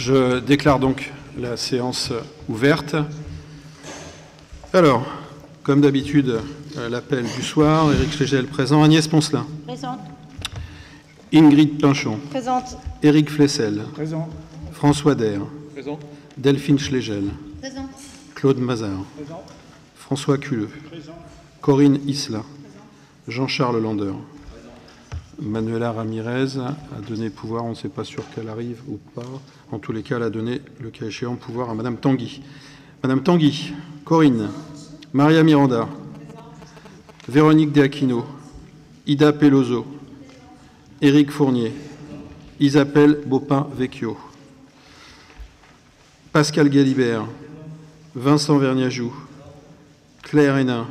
je déclare donc la séance ouverte. Alors, comme d'habitude, euh, l'appel du soir. Éric Schlegel présent. Agnès Poncelin. Présente. Ingrid Pinchon. Présente. Éric Flessel. Présent. François Der. Présent. Delphine Schlegel. Présente. Claude Mazard. Présent. François Culeux. Présent. Corinne Isla. Jean-Charles Lander. Manuela Ramirez a donné pouvoir, on ne sait pas sûr qu'elle arrive ou pas. En tous les cas, elle a donné, le cas échéant, pouvoir à Madame Tanguy. Madame Tanguy, Corinne, Maria Miranda, Véronique De Aquino, Ida Peloso, Éric Fournier, Isabelle Bopin-Vecchio, Pascal Galibert, Vincent Verniajou, Claire Hénin,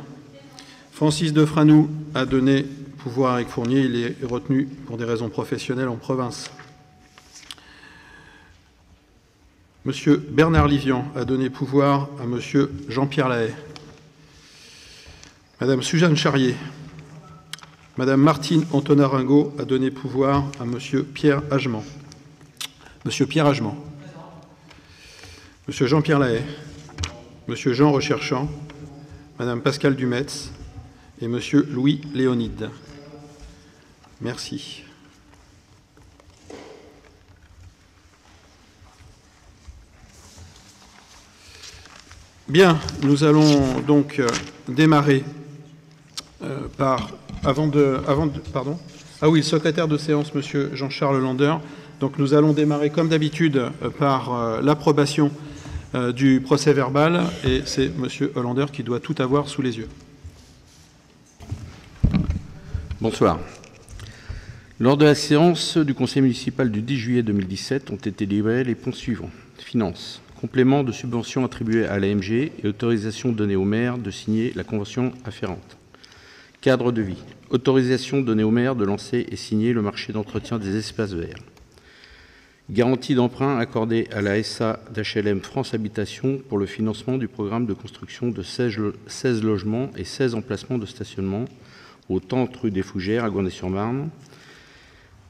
Francis Defranou a donné pouvoir avec Fournier, il est retenu pour des raisons professionnelles en province. Monsieur Bernard Livian a donné pouvoir à Monsieur Jean-Pierre Lahaye. Madame Suzanne Charrier, Madame Martine Antonaringo a donné pouvoir à Monsieur Pierre Agement. Monsieur Pierre Agement. Monsieur Jean-Pierre Lahaye, Monsieur Jean Recherchant, Madame Pascal Dumetz et Monsieur Louis Léonide. Merci. Bien, nous allons donc euh, démarrer euh, par avant de, avant pardon. Ah oui, le secrétaire de séance, Monsieur Jean-Charles Lander. Donc nous allons démarrer comme d'habitude euh, par l'approbation du procès verbal et c'est Monsieur Hollander qui doit tout avoir sous les yeux. Bonsoir. Lors de la séance du conseil municipal du 10 juillet 2017 ont été livrés les points suivants. Finances. Complément de subvention attribué à l'AMG et autorisation donnée au maire de signer la convention afférente. Cadre de vie. Autorisation donnée au maire de lancer et signer le marché d'entretien des espaces verts. Garantie d'emprunt accordée à la SA d'HLM France Habitation pour le financement du programme de construction de 16, lo- 16 logements et 16 emplacements de stationnement au Tente rue des Fougères à Gournay-sur-Marne.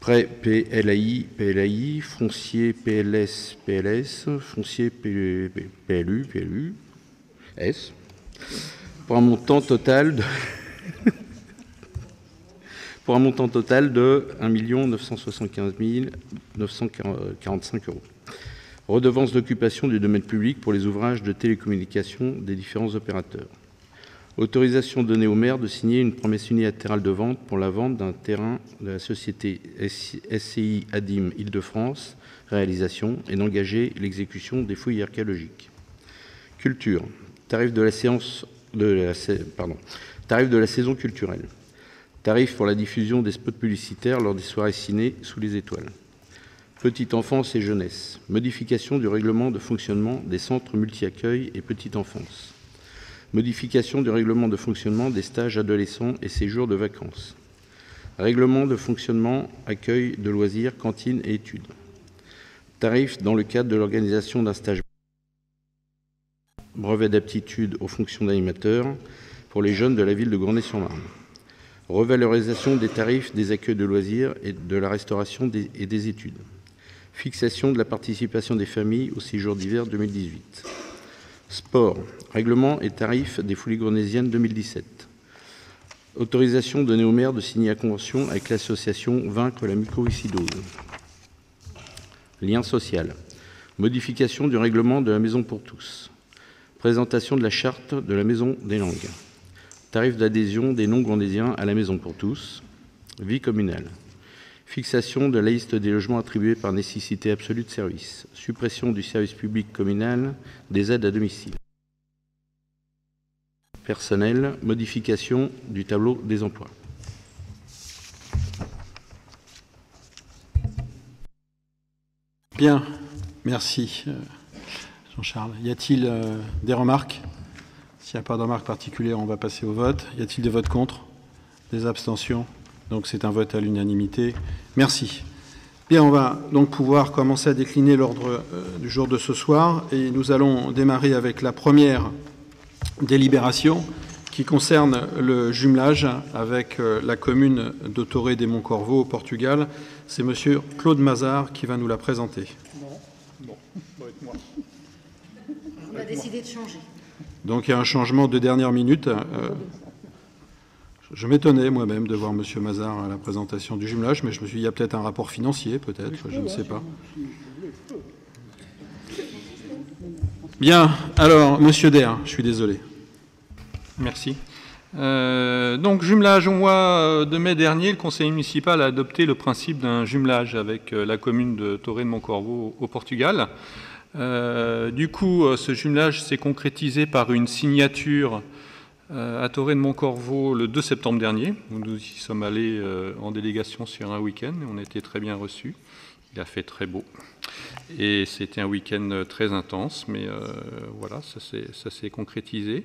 Prêt PLAI, PLAI, foncier PLS, PLS, foncier PLU, PLU, S, pour un montant total de pour un montant total de 1 975 945 euros. Redevance d'occupation du domaine public pour les ouvrages de télécommunication des différents opérateurs. Autorisation donnée au maire de signer une promesse unilatérale de vente pour la vente d'un terrain de la société SCI Adim Île-de-France, réalisation, et d'engager l'exécution des fouilles archéologiques. Culture. Tarif de la saison culturelle. Tarif pour la diffusion des spots publicitaires lors des soirées ciné sous les étoiles. Petite enfance et jeunesse. Modification du règlement de fonctionnement des centres multi-accueil et petite enfance. Modification du règlement de fonctionnement des stages adolescents et séjours de vacances. Règlement de fonctionnement accueil de loisirs, cantine et études. Tarif dans le cadre de l'organisation d'un stage brevet d'aptitude aux fonctions d'animateur pour les jeunes de la ville de Gournay-sur-Marne. Revalorisation des tarifs des accueils de loisirs et de la restauration et des études. Fixation de la participation des familles au séjour d'hiver 2018. Sport, règlement et tarifs des folies gournaisiennes 2017. Autorisation donnée au maire de signer la convention avec l'association Vaincre la mucoviscidose. Lien social. Modification du règlement de la Maison pour tous. Présentation de la charte de la Maison des langues. Tarif d'adhésion des non-gournaisiens à la Maison pour tous. Vie communale. Fixation de la liste des logements attribués par nécessité absolue de service. Suppression du service public communal des aides à domicile. Personnel. Modification du tableau des emplois. Bien, merci euh, Jean-Charles. Y a-t-il euh, des remarques? S'il n'y a pas de remarques particulières, on va passer au vote. Y a-t-il des votes contre? Des abstentions? Donc c'est un vote à l'unanimité. Merci. Bien, on va donc pouvoir commencer à décliner l'ordre euh, du jour de ce soir et nous allons démarrer avec la première délibération qui concerne le jumelage avec euh, la commune d'Autoré des Monts-Corvaux au Portugal. C'est Monsieur Claude Mazard qui va nous la présenter. Bon, ça va être moi. On a décidé de changer. Donc il y a un changement de dernière minute. Euh, je m'étonnais moi-même de voir M. Mazard à la présentation du jumelage, mais je me suis dit, il y a peut-être un rapport financier, peut-être, je ne sais pas. Bien, alors, Monsieur Der, je suis désolé. Merci. Euh, donc, jumelage au mois de mai dernier, le conseil municipal a adopté le principe d'un jumelage avec euh, la commune de Torre de Moncorvo au Portugal. Euh, du coup, ce jumelage s'est concrétisé par une signature à Torre de Moncorvo le 2 septembre dernier. Nous y sommes allés en délégation sur un week-end et on a été très bien reçus. Il a fait très beau. Et c'était un week-end très intense, mais voilà, ça s'est concrétisé.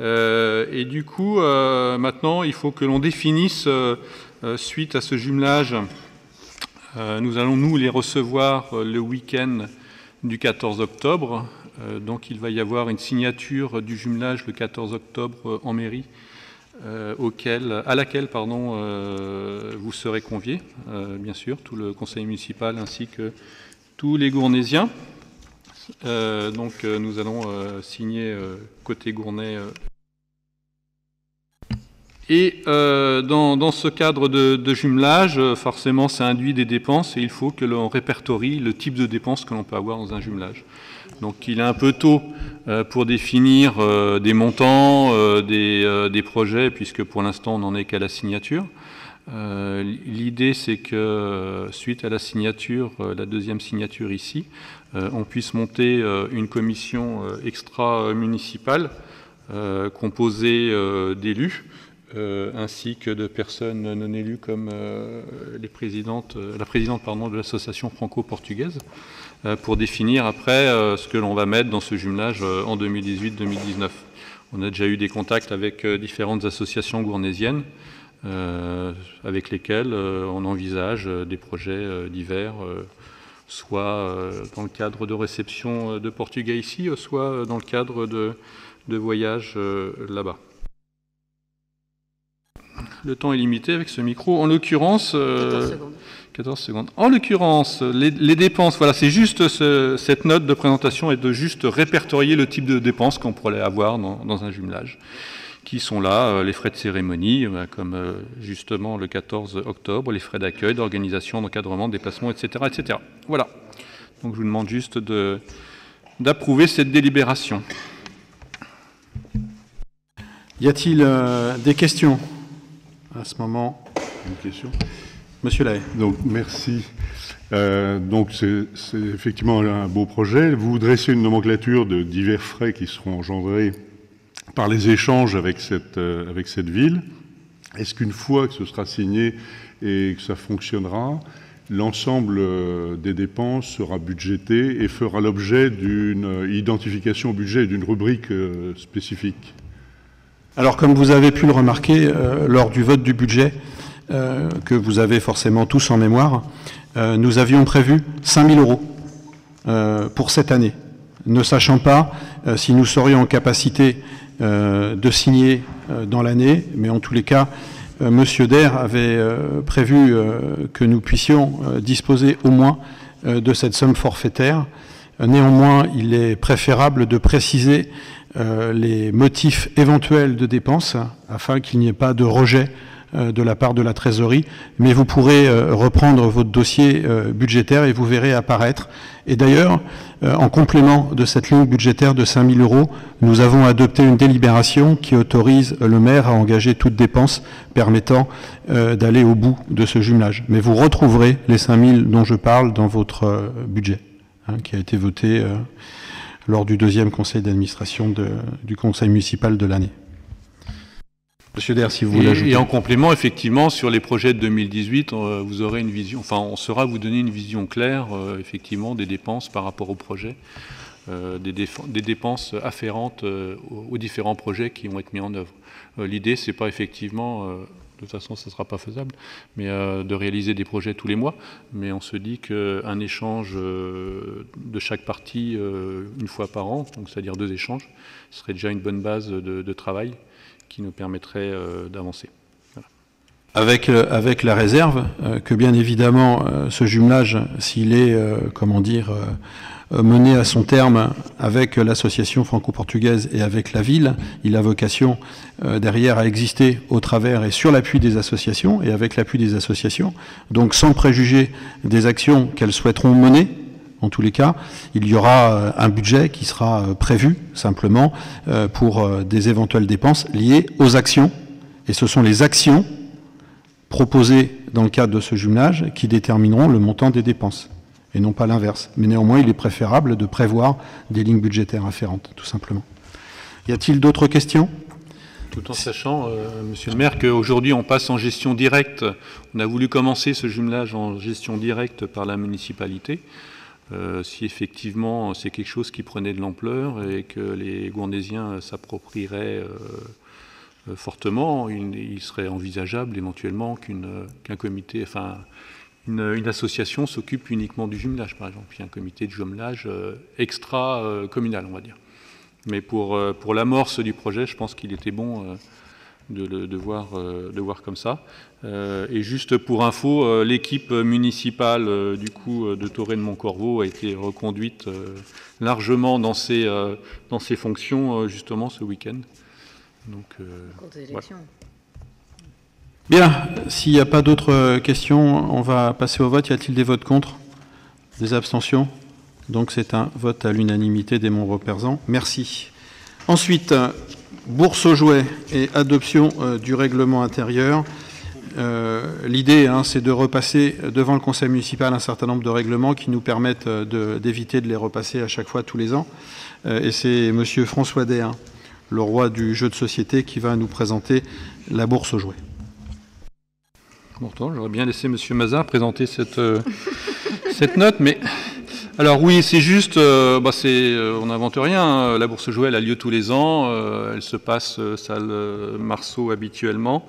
Euh, et du coup, euh, maintenant, il faut que l'on définisse, euh, suite à ce jumelage, nous allons nous les recevoir le week-end du 14 octobre. Donc il va y avoir une signature du jumelage le 14 octobre en mairie. Auquel, à laquelle vous serez conviés, bien sûr, tout le conseil municipal ainsi que tous les Gournésiens. Euh, donc euh, nous allons euh, signer côté Gournay. Et dans, ce cadre de, jumelage, forcément, ça induit des dépenses et il faut que l'on répertorie le type de dépenses que l'on peut avoir dans un jumelage. Donc il est un peu tôt pour définir des montants, des, des, projets, puisque pour l'instant on n'en est qu'à la signature. L'idée c'est que suite à la signature, la deuxième signature ici, euh, on puisse monter euh, une commission euh, extra-municipale composée d'élus, ainsi que de personnes non élues comme la présidente de l'association franco-portugaise, pour définir après ce que l'on va mettre dans ce jumelage en 2018-2019. On a déjà eu des contacts avec différentes associations gournésiennes, avec lesquelles on envisage des projets divers soit euh, dans le cadre de réception euh, de Portugais ici, euh, soit dans le cadre de voyages là-bas. Le temps est limité avec ce micro. En l'occurrence, 14 secondes. En l'occurrence, les, dépenses, voilà, c'est juste cette note de présentation est de juste répertorier le type de dépenses qu'on pourrait avoir dans, dans un jumelage qui sont là, euh, les frais de cérémonie, euh, comme euh, justement le 14 octobre, les frais d'accueil, d'organisation, d'encadrement, de déplacement, etc., etc. Voilà. Donc je vous demande juste d'approuver cette délibération. Y a-t-il des questions à ce moment? Une question? Monsieur Lahaye. Donc, merci. donc, c'est effectivement un beau projet. Vous dressez une nomenclature de divers frais qui seront engendrés par les échanges avec cette, euh, avec cette ville. Est-ce qu'une fois que ce sera signé et que ça fonctionnera, l'ensemble euh, des dépenses sera budgété et fera l'objet d'une identification au budget et d'une rubrique euh, spécifique? Alors, comme vous avez pu le remarquer lors du vote du budget, que vous avez forcément tous en mémoire, nous avions prévu 5 000 euros pour cette année, ne sachant pas si nous serions en capacité euh, de signer euh, dans l'année, mais en tous les cas, euh, Monsieur Der avait prévu que nous puissions disposer au moins de cette somme forfaitaire. Néanmoins, il est préférable de préciser les motifs éventuels de dépenses afin qu'il n'y ait pas de rejet de la part de la trésorerie, mais vous pourrez reprendre votre dossier budgétaire et vous verrez apparaître. Et d'ailleurs, euh, en complément de cette ligne budgétaire de 5 000 euros, nous avons adopté une délibération qui autorise le maire à engager toute dépense permettant euh, d'aller au bout de ce jumelage. Mais vous retrouverez les 5 000 dont je parle dans votre euh, budget, hein, qui a été voté lors du deuxième conseil d'administration du conseil municipal de l'année. Monsieur Der, si vous voulez et, en complément, effectivement, sur les projets de 2018, euh, vous aurez une vision, enfin, on saura vous donner une vision claire, euh, effectivement, des dépenses par rapport au projet, euh, des, des, dépenses afférentes aux, différents projets qui vont être mis en œuvre. L'idée, c'est pas effectivement, de toute façon, ce ne sera pas faisable, mais de réaliser des projets tous les mois. Mais on se dit qu'un échange de chaque partie une fois par an, donc c'est-à-dire deux échanges, serait déjà une bonne base de, travail qui nous permettrait euh, d'avancer. Avec, avec la réserve que bien évidemment ce jumelage, s'il est, comment dire, mené à son terme avec l'association franco-portugaise et avec la ville, il a vocation derrière à exister au travers et sur l'appui des associations et avec l'appui des associations, donc sans préjuger des actions qu'elles souhaiteront mener en tous les cas, il y aura euh, un budget qui sera euh, prévu simplement euh, pour des éventuelles dépenses liées aux actions. Et ce sont les actions proposées dans le cadre de ce jumelage qui détermineront le montant des dépenses, et non pas l'inverse. Mais néanmoins, il est préférable de prévoir des lignes budgétaires afférentes, tout simplement. Y a-t-il d'autres questions? Tout en sachant, Monsieur le maire, qu'aujourd'hui on passe en gestion directe. On a voulu commencer ce jumelage en gestion directe par la municipalité. Euh, si effectivement c'est quelque chose qui prenait de l'ampleur et que les Gournésiens s'approprieraient euh, euh, fortement, il, serait envisageable éventuellement qu'un comité, enfin une, association s'occupe uniquement du jumelage, par exemple. A un comité de jumelage extra-communal, on va dire. Mais pour, l'amorce du projet, je pense qu'il était bon de, voir, de voir comme ça. Euh, et juste pour info, euh, l'équipe municipale euh, du coup de Toré de Montcorvo a été reconduite largement dans ses, dans ses fonctions justement ce week-end. Donc, Bien, s'il n'y a pas d'autres questions, on va passer au vote. Y a-t-il des votes contre? Des abstentions? Donc c'est un vote à l'unanimité des membres présents. Merci. Ensuite, bourse aux jouets et adoption du règlement intérieur. Euh, l'idée, hein, c'est de repasser devant le conseil municipal un certain nombre de règlements qui nous permettent euh, d'éviter de, les repasser à chaque fois tous les ans. Euh, et c'est Monsieur François Day, le roi du jeu de société, qui va nous présenter la bourse aux jouets. Pourtant, j'aurais bien laissé Monsieur Mazin présenter cette, cette note, mais alors oui, c'est juste, bah on n'invente rien. Hein. La bourse aux jouets, elle a lieu tous les ans. elle se passe salle Marceau habituellement.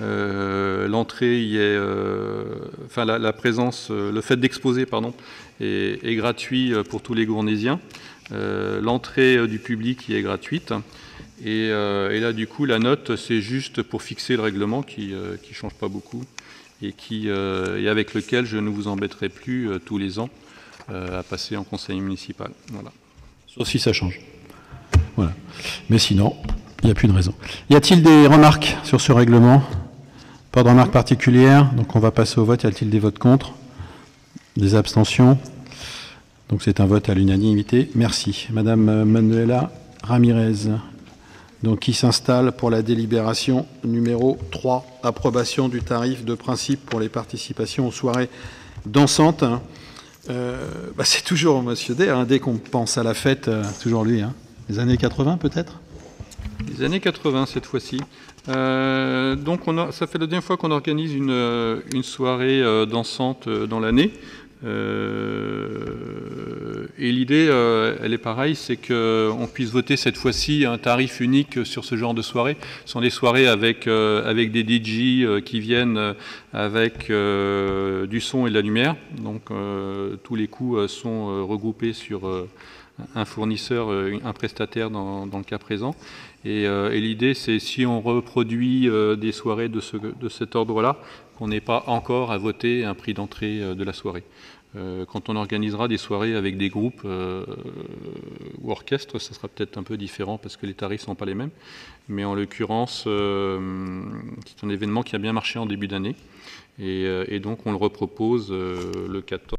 Euh, l'entrée y est, euh, enfin la, présence, euh, le fait d'exposer, pardon, est, gratuit pour tous les Gournésiens. L'entrée du public y est gratuite. Et, là, du coup, la note, c'est juste pour fixer le règlement qui ne change pas beaucoup et, qui, et avec lequel je ne vous embêterai plus tous les ans à passer en conseil municipal. Voilà. Sauf si ça change. Voilà. Mais sinon, il n'y a plus de raison. Y a-t-il des remarques sur ce règlement? Pas de remarques particulières, donc on va passer au vote. Y a-t-il des votes contre? Des abstentions? Donc c'est un vote à l'unanimité. Merci. Madame Manuela Ramirez, donc qui s'installe pour la délibération numéro 3, approbation du tarif de principe pour les participations aux soirées dansantes. Euh, bah, c'est toujours Monsieur D, hein, dès qu'on pense à la fête, euh, toujours lui. Hein. Les années 80 peut-être? Les années 80 cette fois-ci. Euh, donc on ça fait la deuxième fois qu'on organise une, euh, soirée dansante dans l'année. Et l'idée, elle est pareille, c'est qu'on puisse voter cette fois-ci un tarif unique sur ce genre de soirée. Ce sont des soirées avec, avec des DJ qui viennent avec du son et de la lumière. Donc tous les coûts sont regroupés sur un fournisseur, un prestataire dans, le cas présent. Euh, et, l'idée, c'est si on reproduit euh, des soirées de, cet ordre-là, qu'on n'ait pas encore à voter un prix d'entrée euh, de la soirée. quand on organisera des soirées avec des groupes ou orchestres, ça sera peut-être un peu différent parce que les tarifs ne sont pas les mêmes. Mais en l'occurrence, c'est un événement qui a bien marché en début d'année. Et, donc, on le repropose le 14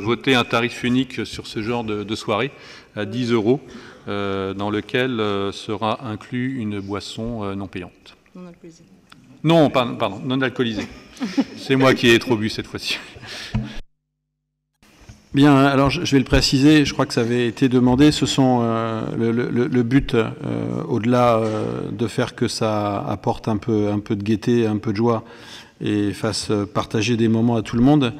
voter un tarif unique sur ce genre de, soirée à 10 euros, euh, dans lequel euh, sera inclus une boisson euh, non payante. Non alcoolisée. Non, pardon, non alcoolisée. C'est moi qui ai trop bu cette fois-ci. Bien, alors je vais le préciser, je crois que ça avait été demandé, ce sont le, but, au-delà de faire que ça apporte un peu, un peu de gaieté, un peu de joie et fasse partager des moments à tout le monde,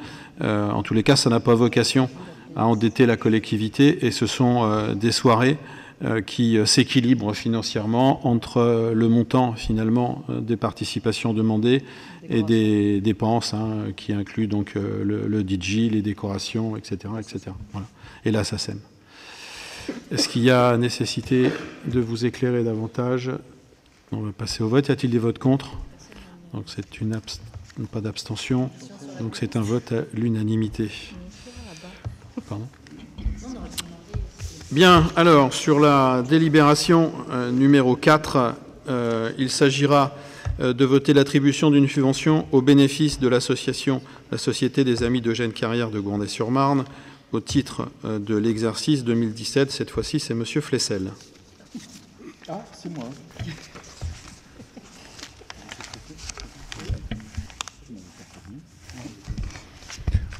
euh, en tous les cas, ça n'a pas vocation à endetter la collectivité et ce sont euh, des soirées euh, qui s'équilibrent financièrement entre le montant finalement des participations demandées et des dépenses hein, qui incluent donc le, DJ, les décorations, etc. etc. Et là, ça sème. Est-ce qu'il y a nécessité de vous éclairer davantage? On va passer au vote. Y a-t-il des votes contre? Donc c'est une pas d'abstention. Donc c'est un vote à l'unanimité. Bien, alors sur la délibération euh, numéro 4, euh, il s'agira euh, de voter l'attribution d'une subvention au bénéfice de l'association La Société des Amis d'Eugène Carrière de Gournay-sur-Marne au titre de l'exercice 2017. Cette fois-ci, c'est M. Flessel. Ah, c'est moi.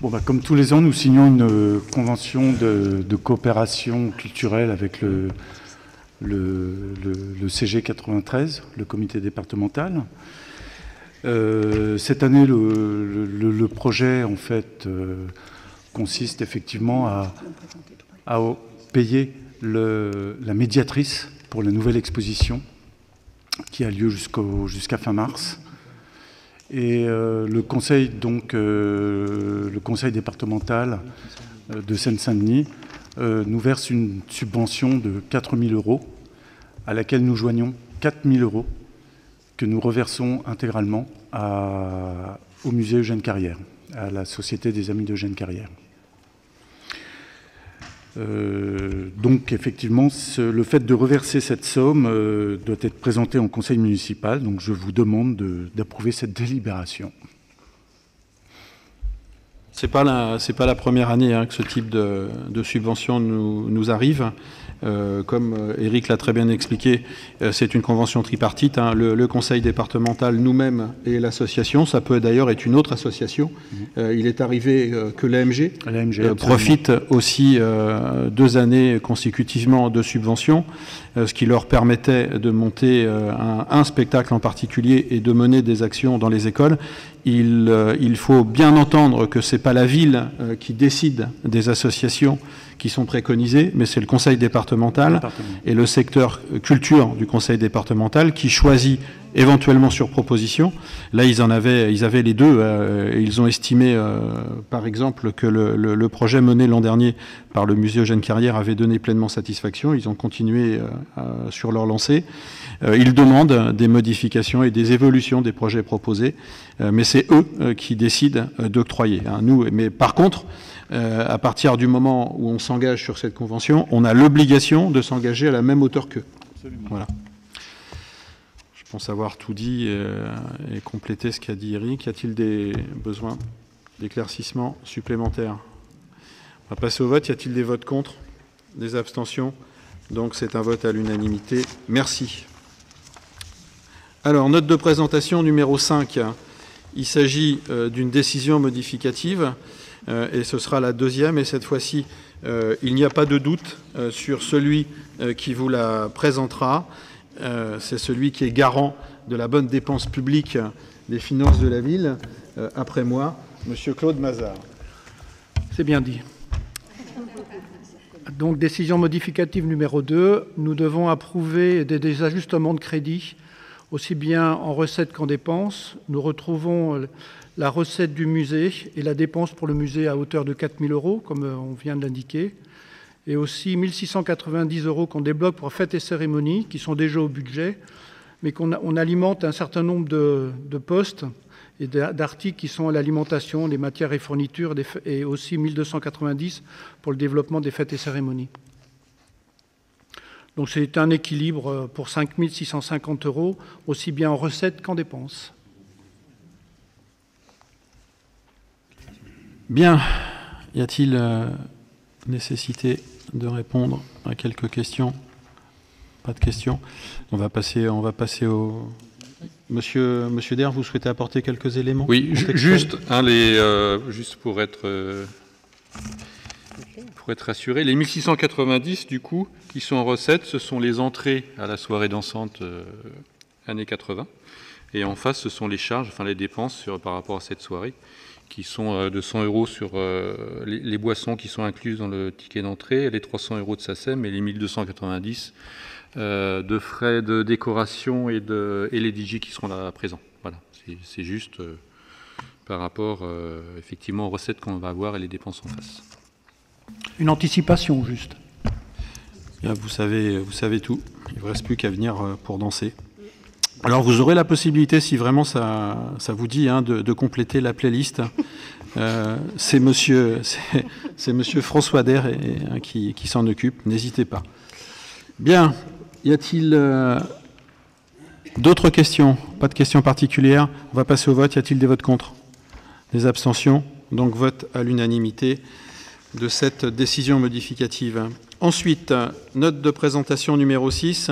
Bah, comme tous les ans, nous signons une euh, convention de, coopération culturelle avec le, CG 93, le comité départemental. Euh, cette année, le, projet euh, consiste effectivement à, payer la médiatrice pour la nouvelle exposition qui a lieu jusqu'à fin mars. Et euh, le conseil, donc, euh, le conseil départemental euh, de Seine-Saint-Denis nous verse une subvention de 4 000 euros, à laquelle nous joignons 4 000 euros que nous reversons intégralement au musée Eugène Carrière, à la Société des Amis d'Eugène Carrière. Euh, donc effectivement, le fait de reverser cette somme euh, doit être présenté en conseil municipal. Donc je vous demande d'approuver cette délibération. Pas la pas la première année hein, que ce type de, subvention nous arrive. Euh, comme Eric l'a très bien expliqué, euh, c'est une convention tripartite. Hein. Le, conseil départemental, nous-mêmes et l'association, ça peut d'ailleurs être une autre association. Mhm. Euh, il est arrivé que l'AMG, profite aussi deux années consécutivement de subventions, ce qui leur permettait de monter un, spectacle en particulier et de mener des actions dans les écoles. Il, il faut bien entendre que ce n'est pas la ville qui décide des associations qui sont préconisés, mais c'est le conseil départemental et le secteur culture du conseil départemental qui choisit éventuellement sur proposition. Là, ils en avaient, ils avaient les deux. Euh, ils ont estimé, euh, par exemple, que le, projet mené l'an dernier par le musée Eugène Carrière avait donné pleinement satisfaction. Ils ont continué euh, sur leur lancée. ils demandent des modifications et des évolutions des projets proposés, mais c'est eux qui décident d'octroyer. Hein. nous, mais par contre, à partir du moment où on s'engage sur cette convention, on a l'obligation de s'engager à la même hauteur qu'eux. Voilà. Pense avoir tout dit euh, et complété ce qu'a dit Eric. Y a-t-il des besoins d'éclaircissements supplémentaires? On va passer au vote. Y a-t-il des votes contre? Des abstentions? Donc c'est un vote à l'unanimité. Merci. Alors, note de présentation numéro 5. Il s'agit euh, d'une décision modificative euh, et ce sera la deuxième. Et cette fois-ci, il n'y a pas de doute sur celui qui vous la présentera. C'est celui qui est garant de la bonne dépense publique des finances de la ville, après moi, Monsieur Claude Mazard. C'est bien dit. Donc, décision modificative numéro 2, nous devons approuver des, des ajustements de crédit, aussi bien en recettes qu'en dépenses. Nous retrouvons la recette du musée et la dépense pour le musée à hauteur de 4 000 euros, comme euh, on vient de l'indiquer, et aussi 1 690 euros qu'on débloque pour fêtes et cérémonies, qui sont déjà au budget, mais qu'on on alimente un certain nombre de, postes et d'articles qui sont à l'alimentation, les matières et fournitures, et aussi 1290 pour le développement des fêtes et cérémonies. Donc c'est un équilibre euh, pour 5 650 euros, aussi bien en recettes qu'en dépenses. Bien. Y a-t-il euh, nécessité de répondre à quelques questions Pas de questions. On va passer, on va passer au. Monsieur, Monsieur Der, vous souhaitez apporter quelques éléments Oui, juste, hein, les, euh, juste pour être, euh, pour être rassuré, les 1690 du coup qui sont en recette, ce sont les entrées à la soirée dansante années 80, et en face, ce sont les charges, enfin les dépenses sur, par rapport à cette soirée qui sont euh, de 100 euros sur euh, les, boissons qui sont incluses dans le ticket d'entrée, les 300 euros de SACEM et les 1290 euh, de frais de décoration et, de, et les DJ qui seront là présents. Voilà, c'est juste par rapport effectivement aux recettes qu'on va avoir et les dépenses en face. Une anticipation juste. vous savez, vous savez tout. Il ne vous reste plus qu'à venir pour danser. Alors vous aurez la possibilité, si vraiment ça, vous dit, hein, de, compléter la playlist. c'est monsieur, c'est monsieur François Der hein, qui, qui s'en occupe. N'hésitez pas. Bien. Y a-t-il d'autres questions? Pas de questions particulières? On va passer au vote. Y a-t-il des votes contre? Des abstentions? Donc vote à l'unanimité de cette décision modificative. Ensuite, note de présentation numéro 6,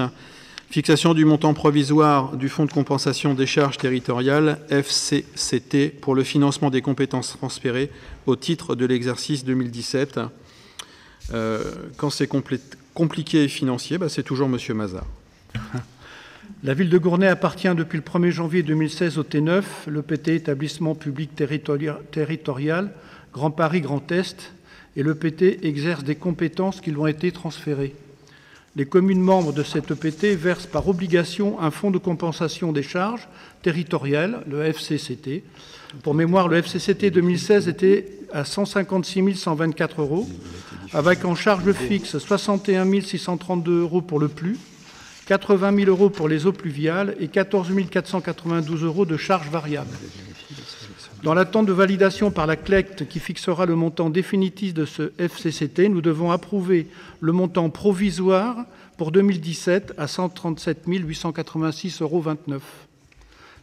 fixation du montant provisoire du Fonds de compensation des charges territoriales, FCCT, pour le financement des compétences transférées au titre de l'exercice 2017. Euh, quand c'est compliqué et financier, bah, c'est toujours M. Mazard. La ville de Gournay appartient depuis le 1er janvier 2016 au T9, le PT établissement public territorial Grand Paris Grand Est, et le PT exerce des compétences qui lui ont été transférées. Les communes membres de cette EPT versent par obligation un fonds de compensation des charges territoriales, le FCCT. Pour mémoire, le FCCT 2016 était à 156 124 euros, avec en charge fixe 61 632 euros pour le plus, 80 000 euros pour les eaux pluviales et 14 492 euros de charges variables. Dans l'attente de validation par la CLECT qui fixera le montant définitif de ce FCCT, nous devons approuver le montant provisoire pour 2017 à 137 886,29 euros.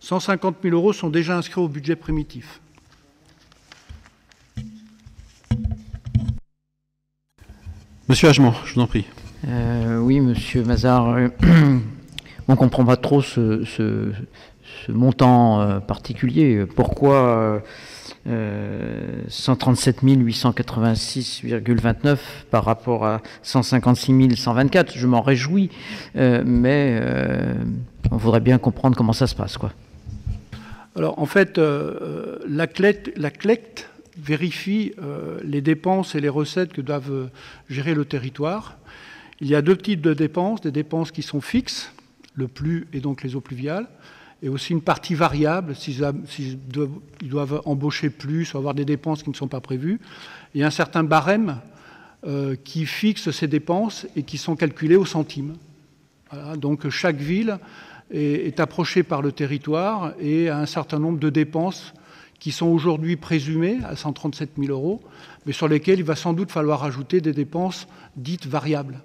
150 000 euros sont déjà inscrits au budget primitif. Monsieur Hagemont, je vous en prie. Euh, oui, monsieur Mazard, euh, on ne comprend pas trop ce, montant euh, particulier. Pourquoi 137 886,29 par rapport à 156 124 Je m'en réjouis, mais on voudrait bien comprendre comment ça se passe. Quoi. Alors, en fait, la CLECT vérifie les dépenses et les recettes que doivent gérer le territoire. Il y a deux types de dépenses, des dépenses qui sont fixes, le plus et donc les eaux pluviales, et aussi une partie variable, s'ils doivent, embaucher plus ou avoir des dépenses qui ne sont pas prévues. A un certain barème euh, qui fixe ces dépenses et qui sont calculées au centime. donc chaque ville est, est, approchée par le territoire et a un certain nombre de dépenses qui sont aujourd'hui présumées à 137 000 euros, mais sur lesquelles il va sans doute falloir ajouter des dépenses dites variables.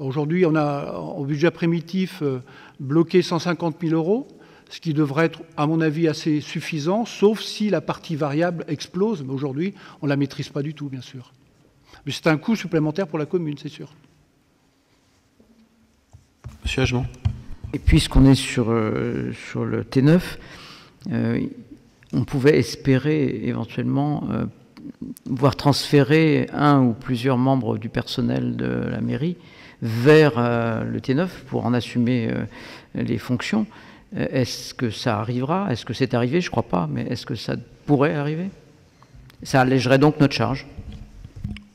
Aujourd'hui, on a au budget primitif euh, bloqué 150 000 euros, ce qui devrait être, à mon avis, assez suffisant, sauf si la partie variable explose. Mais aujourd'hui, on ne la maîtrise pas du tout, bien sûr. Mais c'est un coût supplémentaire pour la commune, c'est sûr. Monsieur Agement. Et puisqu'on est sur, euh, sur le T9, euh, on pouvait espérer éventuellement voir transférer un ou plusieurs membres du personnel de la mairie vers euh, le T9 pour en assumer euh, les fonctions. Euh, est-ce que ça arrivera? Est-ce que c'est arrivé? Je ne crois pas, mais est-ce que ça pourrait arriver? Ça allégerait donc notre charge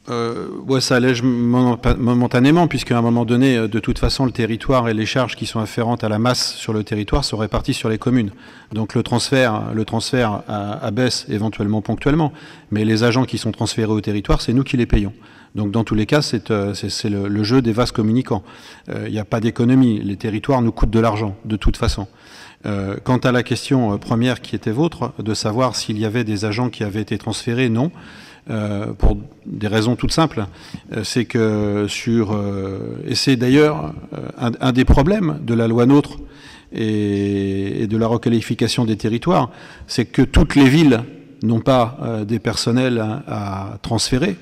ouais, ça allège momentanément, puisqu'à un moment donné, de toute façon, le territoire et les charges qui sont afférentes à la masse sur le territoire sont réparties sur les communes. Donc le transfert, le transfert abaisse éventuellement ponctuellement, mais les agents qui sont transférés au territoire, c'est nous qui les payons. Donc dans tous les cas, c'est euh, le, jeu des vases communicants. Il euh, n'y a pas d'économie. Les territoires nous coûtent de l'argent, de toute façon. Euh, quant à la question première qui était vôtre, de savoir s'il y avait des agents qui avaient été transférés, non. pour des raisons toutes simples, c'est que sur et c'est d'ailleurs un, des problèmes de la loi NOTRe et, de la requalification des territoires, c'est que toutes les villes n'ont pas des personnels à transférer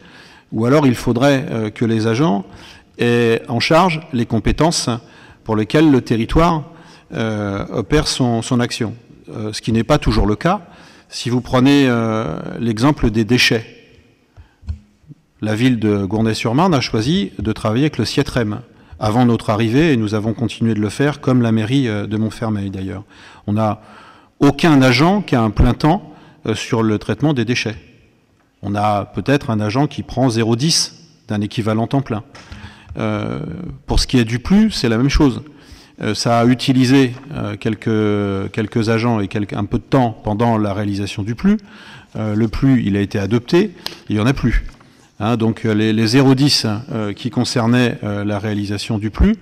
ou alors il faudrait euh, que les agents aient en charge les compétences pour lesquelles le territoire euh, opère son, action, euh, ce qui n'est pas toujours le cas. Si vous prenez l'exemple des déchets, la ville de Gournay-sur-Marne a choisi de travailler avec le CIETREM avant notre arrivée, et nous avons continué de le faire, comme la mairie de Montfermeil d'ailleurs. On n'a aucun agent qui a un plein temps sur le traitement des déchets. On a peut-être un agent qui prend 0,10 d'un équivalent temps plein. Euh, pour ce qui est du plus, c'est la même chose. Euh, ça a utilisé euh, quelques, quelques agents et un peu de temps pendant la réalisation du plus. le plus, il a été adopté, il n'y en a plus. Hein, donc les, les 0,10 euh, qui concernaient euh, la réalisation du plus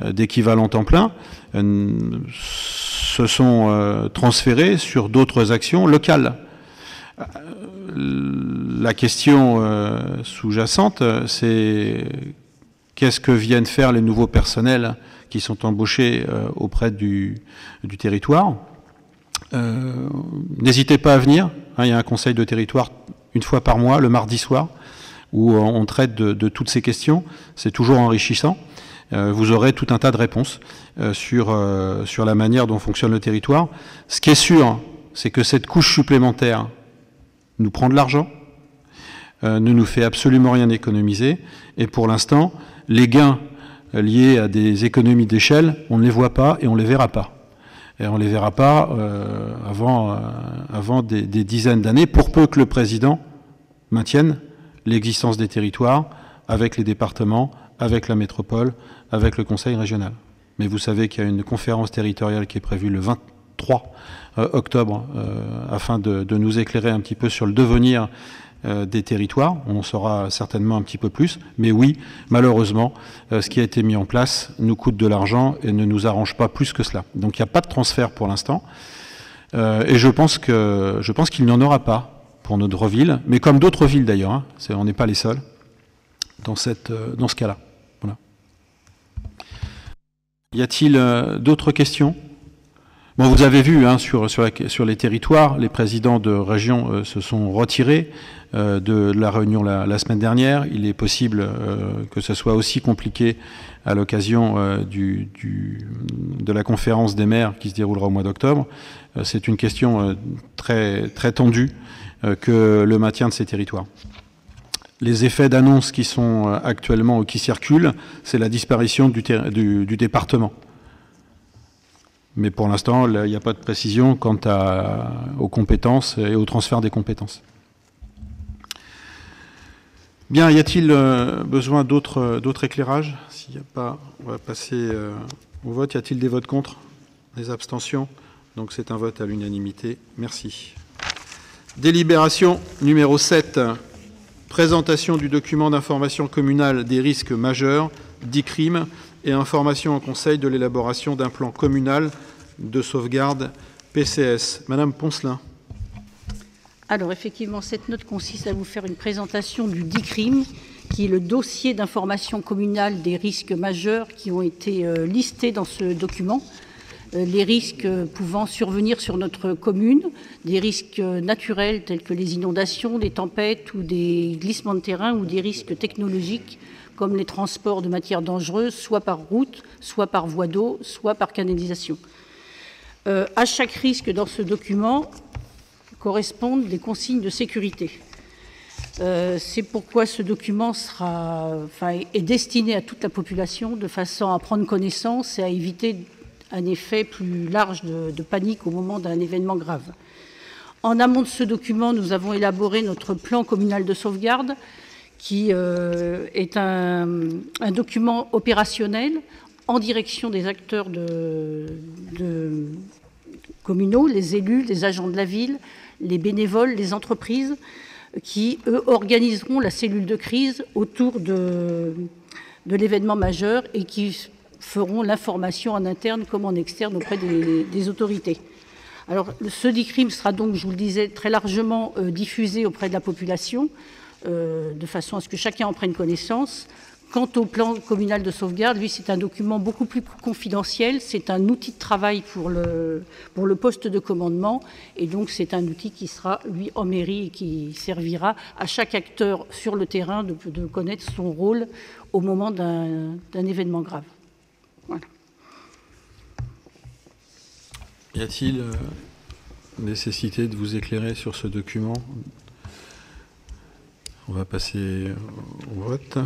euh, d'équivalent temps plein se sont transférés sur d'autres actions locales. La question sous-jacente, c'est qu'est-ce que viennent faire les nouveaux personnels qui sont embauchés auprès du, du territoire. N'hésitez pas à venir. Hein, il y a un conseil de territoire une fois par mois, le mardi soir où on traite de, toutes ces questions. C'est toujours enrichissant. Euh, vous aurez tout un tas de réponses euh, sur, euh, sur la manière dont fonctionne le territoire. Ce qui est sûr, c'est que cette couche supplémentaire nous prend de l'argent, euh, ne nous fait absolument rien économiser, et pour l'instant, les gains euh, liés à des économies d'échelle, on ne les voit pas et on ne les verra pas. Et on ne les verra pas euh, avant, euh, avant des, des dizaines d'années, pour peu que le président maintienne l'existence des territoires avec les départements, avec la métropole, avec le conseil régional. Mais vous savez qu'il y a une conférence territoriale qui est prévue le 20 3 euh, octobre euh, afin de, nous éclairer un petit peu sur le devenir euh, des territoires. On en saura certainement un petit peu plus. Mais oui, malheureusement, ce qui a été mis en place nous coûte de l'argent et ne nous arrange pas plus que cela. Donc il n'y a pas de transfert pour l'instant. et je pense que je pense qu'il n'y en aura pas pour notre ville, mais comme d'autres villes d'ailleurs. Hein. On n'est pas les seuls dans, cette, dans ce cas-là. Voilà. Y a-t-il d'autres questions? Bon, vous avez vu hein, sur, sur, sur, les territoires, les présidents de région euh, se sont retirés de la réunion la, semaine dernière. Il est possible que ce soit aussi compliqué à l'occasion du, du, de la conférence des maires qui se déroulera au mois d'octobre. C'est une question très, très tendue euh, que le maintien de ces territoires. Les effets d'annonce qui sont euh, actuellement ou qui circulent, c'est la disparition du, département. Mais pour l'instant, il n'y a pas de précision quant aux compétences et au transfert des compétences. Bien, y a-t-il euh, besoin d'autres éclairages? S'il n'y a pas, on va passer au vote. Y a-t-il des votes contre? Des abstentions? Donc c'est un vote à l'unanimité. Merci. Délibération numéro 7. Présentation du document d'information communale des risques majeurs, dits crimes, et information en conseil de l'élaboration d'un plan communal de sauvegarde PCS. Madame Poncelin. Alors effectivement, cette note consiste à vous faire une présentation du DICRIM, qui est le dossier d'information communale des risques majeurs qui ont été euh, listés dans ce document. Euh, les risques pouvant survenir sur notre commune, des risques naturels tels que les inondations, des tempêtes ou des glissements de terrain ou des risques technologiques comme les transports de matières dangereuses, soit par route, soit par voie d'eau, soit par canalisation. Euh, à chaque risque dans ce document correspondent des consignes de sécurité. Euh, c'est pourquoi ce document est destiné à toute la population de façon à prendre connaissance et à éviter un effet plus large de, panique au moment d'un événement grave. En amont de ce document, nous avons élaboré notre plan communal de sauvegarde, qui euh, est un, document opérationnel en direction des acteurs communaux, les élus, les agents de la ville, les bénévoles, les entreprises, qui, eux, organiseront la cellule de crise autour de, de l'événement majeur et qui feront l'information en interne comme en externe auprès des, autorités. Alors, ce DICRIM sera donc, je vous le disais, très largement euh, diffusé auprès de la population, euh, de façon à ce que chacun en prenne connaissance. Quant au plan communal de sauvegarde, lui, c'est un document beaucoup plus confidentiel. C'est un outil de travail pour le, pour le poste de commandement. Et donc, c'est un outil qui sera, lui, en mairie et qui servira à chaque acteur sur le terrain de, de connaître son rôle au moment d'un événement grave. Y a-t-il euh, nécessité de vous éclairer sur ce document? On va passer au vote.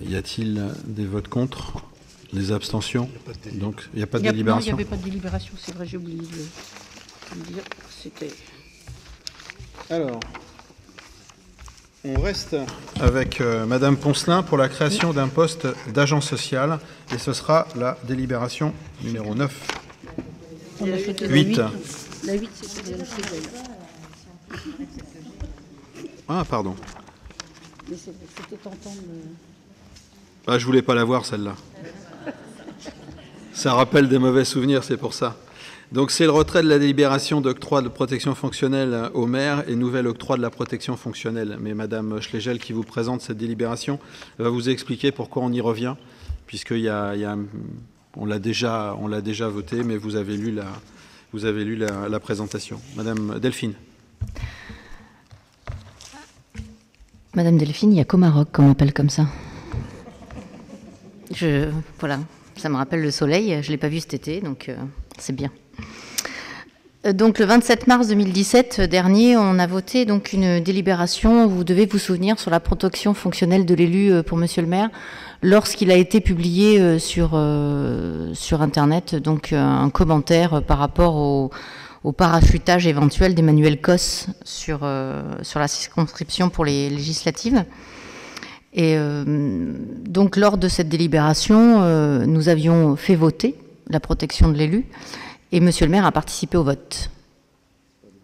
Y a-t-il des votes contre? Des abstentions? Donc, il n'y a pas de délibération il n'y avait pas de délibération, c'est vrai, j'ai oublié de le dire. C'était. Alors, on reste avec euh, Madame Poncelin pour la création d'un poste d'agent social et ce sera la délibération numéro 9. 8. La 8, c'était Ah, pardon. Mais c'était tentant de... Ah, je voulais pas la voir, celle-là. Ça rappelle des mauvais souvenirs, c'est pour ça. Donc c'est le retrait de la délibération d'octroi de protection fonctionnelle au maire et nouvel octroi de la protection fonctionnelle. Mais Madame Schlegel qui vous présente cette délibération va vous expliquer pourquoi on y revient, puisqu'il on l'a déjà, voté, mais vous avez lu la, vous avez lu la, présentation. Madame Delphine. Madame Delphine, il y a Comaroc qu'on m'appelle comme ça. Je, voilà, ça me rappelle le soleil. Je l'ai pas vu cet été, donc euh, c'est bien. Euh, donc le 27 mars 2017 dernier, on a voté donc une délibération. Vous devez vous souvenir sur la protection fonctionnelle de l'élu euh, pour Monsieur le Maire lorsqu'il a été publié euh, sur sur Internet. Donc un commentaire par rapport au, parachutage éventuel d'Emmanuel Cos sur sur la circonscription pour les législatives. Et donc lors de cette délibération, nous avions fait voter la protection de l'élu. Et monsieur le maire a participé au vote.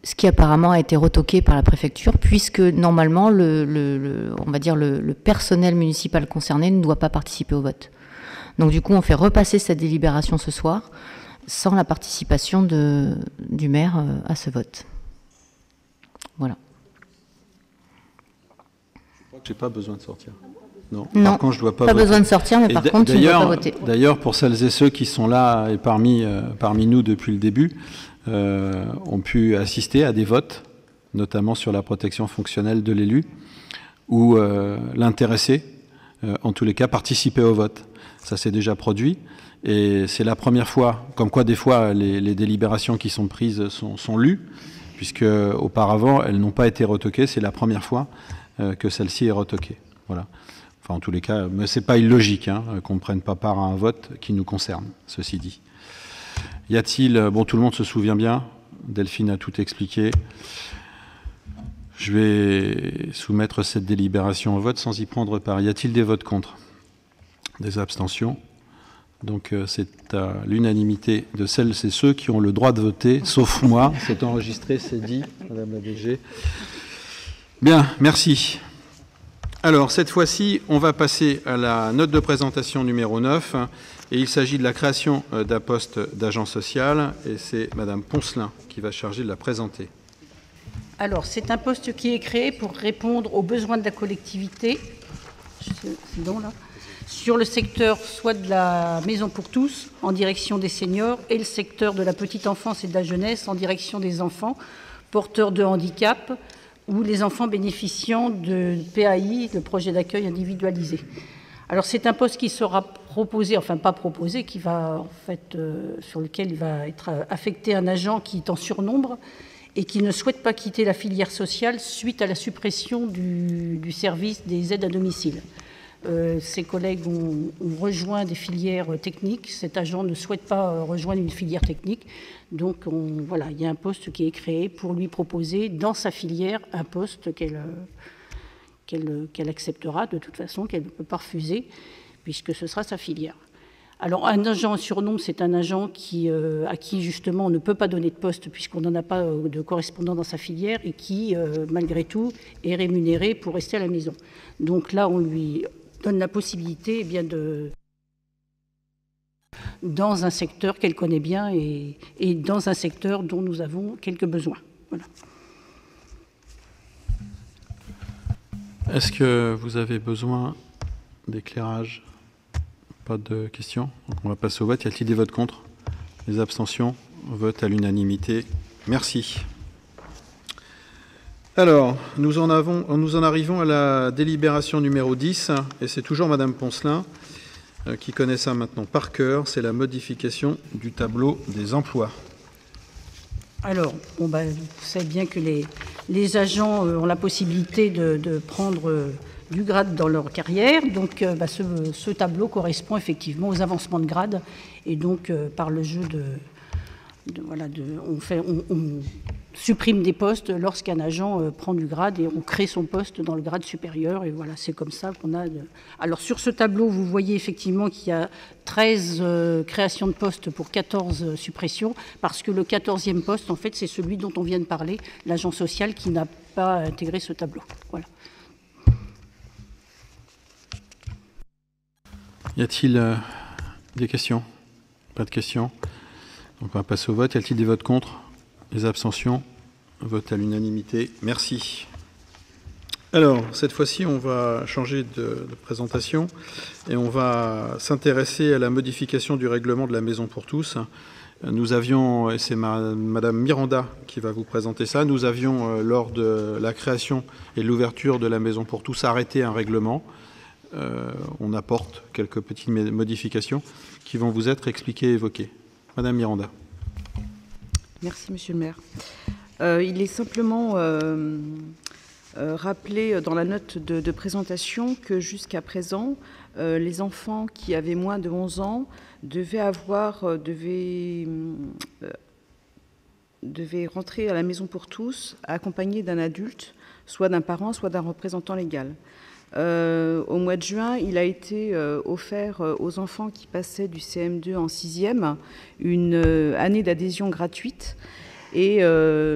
Ce qui apparemment a été retoqué par la préfecture, puisque normalement, le, on va dire le, personnel municipal concerné ne doit pas participer au vote. Donc du coup, on fait repasser cette délibération ce soir, sans la participation de, du maire euh, à ce vote. Voilà. Je crois que j'ai pas besoin de sortir. Non. Par contre, je dois pas, pas besoin de sortir, mais par contre, tu ne dois pas voter. D'ailleurs, pour celles et ceux qui sont là et parmi, euh, parmi nous depuis le début, euh, ont pu assister à des votes, notamment sur la protection fonctionnelle de l'élu, où euh, l'intéressé, en tous les cas, participait au vote. Ça s'est déjà produit. Et c'est la première fois, comme quoi des fois les, délibérations qui sont prises sont, lues, puisque auparavant elles n'ont pas été retoquées. C'est la première fois que celle-ci est retoquée. Voilà. Enfin, en tous les cas, mais c'est pas illogique hein, qu'on ne prenne pas part à un vote qui nous concerne, ceci dit. Y a-t-il, bon, tout le monde se souvient bien, Delphine a tout expliqué. Je vais soumettre cette délibération au vote sans y prendre part. Y a-t-il des votes contre? Des abstentions? Donc euh, c'est à l'unanimité de celles et ceux qui ont le droit de voter, sauf moi. C'est enregistré, c'est dit, Madame la DG. Bien, merci. Alors, cette fois-ci, on va passer à la note de présentation numéro 9. Et il s'agit de la création euh, d'un poste d'agent social. Et c'est Madame Poncelin qui va charger de la présenter. Alors, c'est un poste qui est créé pour répondre aux besoins de la collectivité là, sur le secteur soit de la maison pour tous en direction des seniors et le secteur de la petite enfance et de la jeunesse en direction des enfants porteurs de handicap ou les enfants bénéficiant de PAI, de projet d'accueil individualisé. Alors c'est un poste qui sera proposé, enfin pas proposé, qui va en fait euh, sur lequel il va être affecté un agent qui est en surnombre et qui ne souhaite pas quitter la filière sociale suite à la suppression du service des aides à domicile. Euh, ses collègues ont, rejoint des filières techniques. Cet agent ne souhaite pas euh, rejoindre une filière technique. Donc voilà, il y a un poste qui est créé pour lui proposer dans sa filière un poste qu'elle qu'elle acceptera de toute façon, qu'elle ne peut pas refuser, puisque ce sera sa filière. Alors un agent surnom, c'est un agent qui, euh, à qui justement on ne peut pas donner de poste puisqu'on n'en a pas de correspondant dans sa filière et qui, malgré tout, est rémunéré pour rester à la maison. Donc là, on lui donne la possibilité eh bien, de dans un secteur qu'elle connaît bien et, dans un secteur dont nous avons quelques besoins. Est-ce que vous avez besoin d'éclairage? Pas de questions On va passer au vote. Y a-t-il des votes contre? Les abstentions? Vote à l'unanimité. Merci. Alors, nous en, arrivons à la délibération numéro 10, et c'est toujours Madame Poncelin euh, qui connaît ça maintenant par cœur, c'est la modification du tableau des emplois. Alors, bon, bah, savez bien que les, agents euh, ont la possibilité de, prendre euh, du grade dans leur carrière, donc bah, ce, tableau correspond effectivement aux avancements de grade, et donc par le jeu de, voilà, on, fait, on supprime des postes lorsqu'un agent euh, prend du grade et on crée son poste dans le grade supérieur. Et voilà, c'est comme ça qu'on a. Alors sur ce tableau, vous voyez effectivement qu'il y a 13 euh, créations de postes pour 14 euh, suppressions, parce que le 14e poste, en fait, c'est celui dont on vient de parler, l'agent social qui n'a pas intégré ce tableau. Voilà. Y a-t-il des questions? Pas de questions. Donc on va passer au vote. Y a-t-il des votes contre? Des abstentions Vote à l'unanimité. Merci. Alors, cette fois-ci, on va changer de, présentation et on va s'intéresser à la modification du règlement de la Maison pour tous. Nous avions, et c'est ma, Madame Miranda qui va vous présenter ça, nous avions, euh, lors de la création et l'ouverture de la Maison pour tous, arrêté un règlement. Euh, on apporte quelques petites modifications qui vont vous être expliquées et évoquées. Madame Miranda. Merci, Monsieur le maire. Euh, il est simplement euh, euh, rappelé dans la note de, présentation que jusqu'à présent, les enfants qui avaient moins de 11 ans devaient avoir, devaient rentrer à la maison pour tous accompagnés d'un adulte, soit d'un parent, soit d'un représentant légal. Euh, au mois de juin, il a été euh, offert euh, aux enfants qui passaient du CM2 en 6e une année d'adhésion gratuite. Et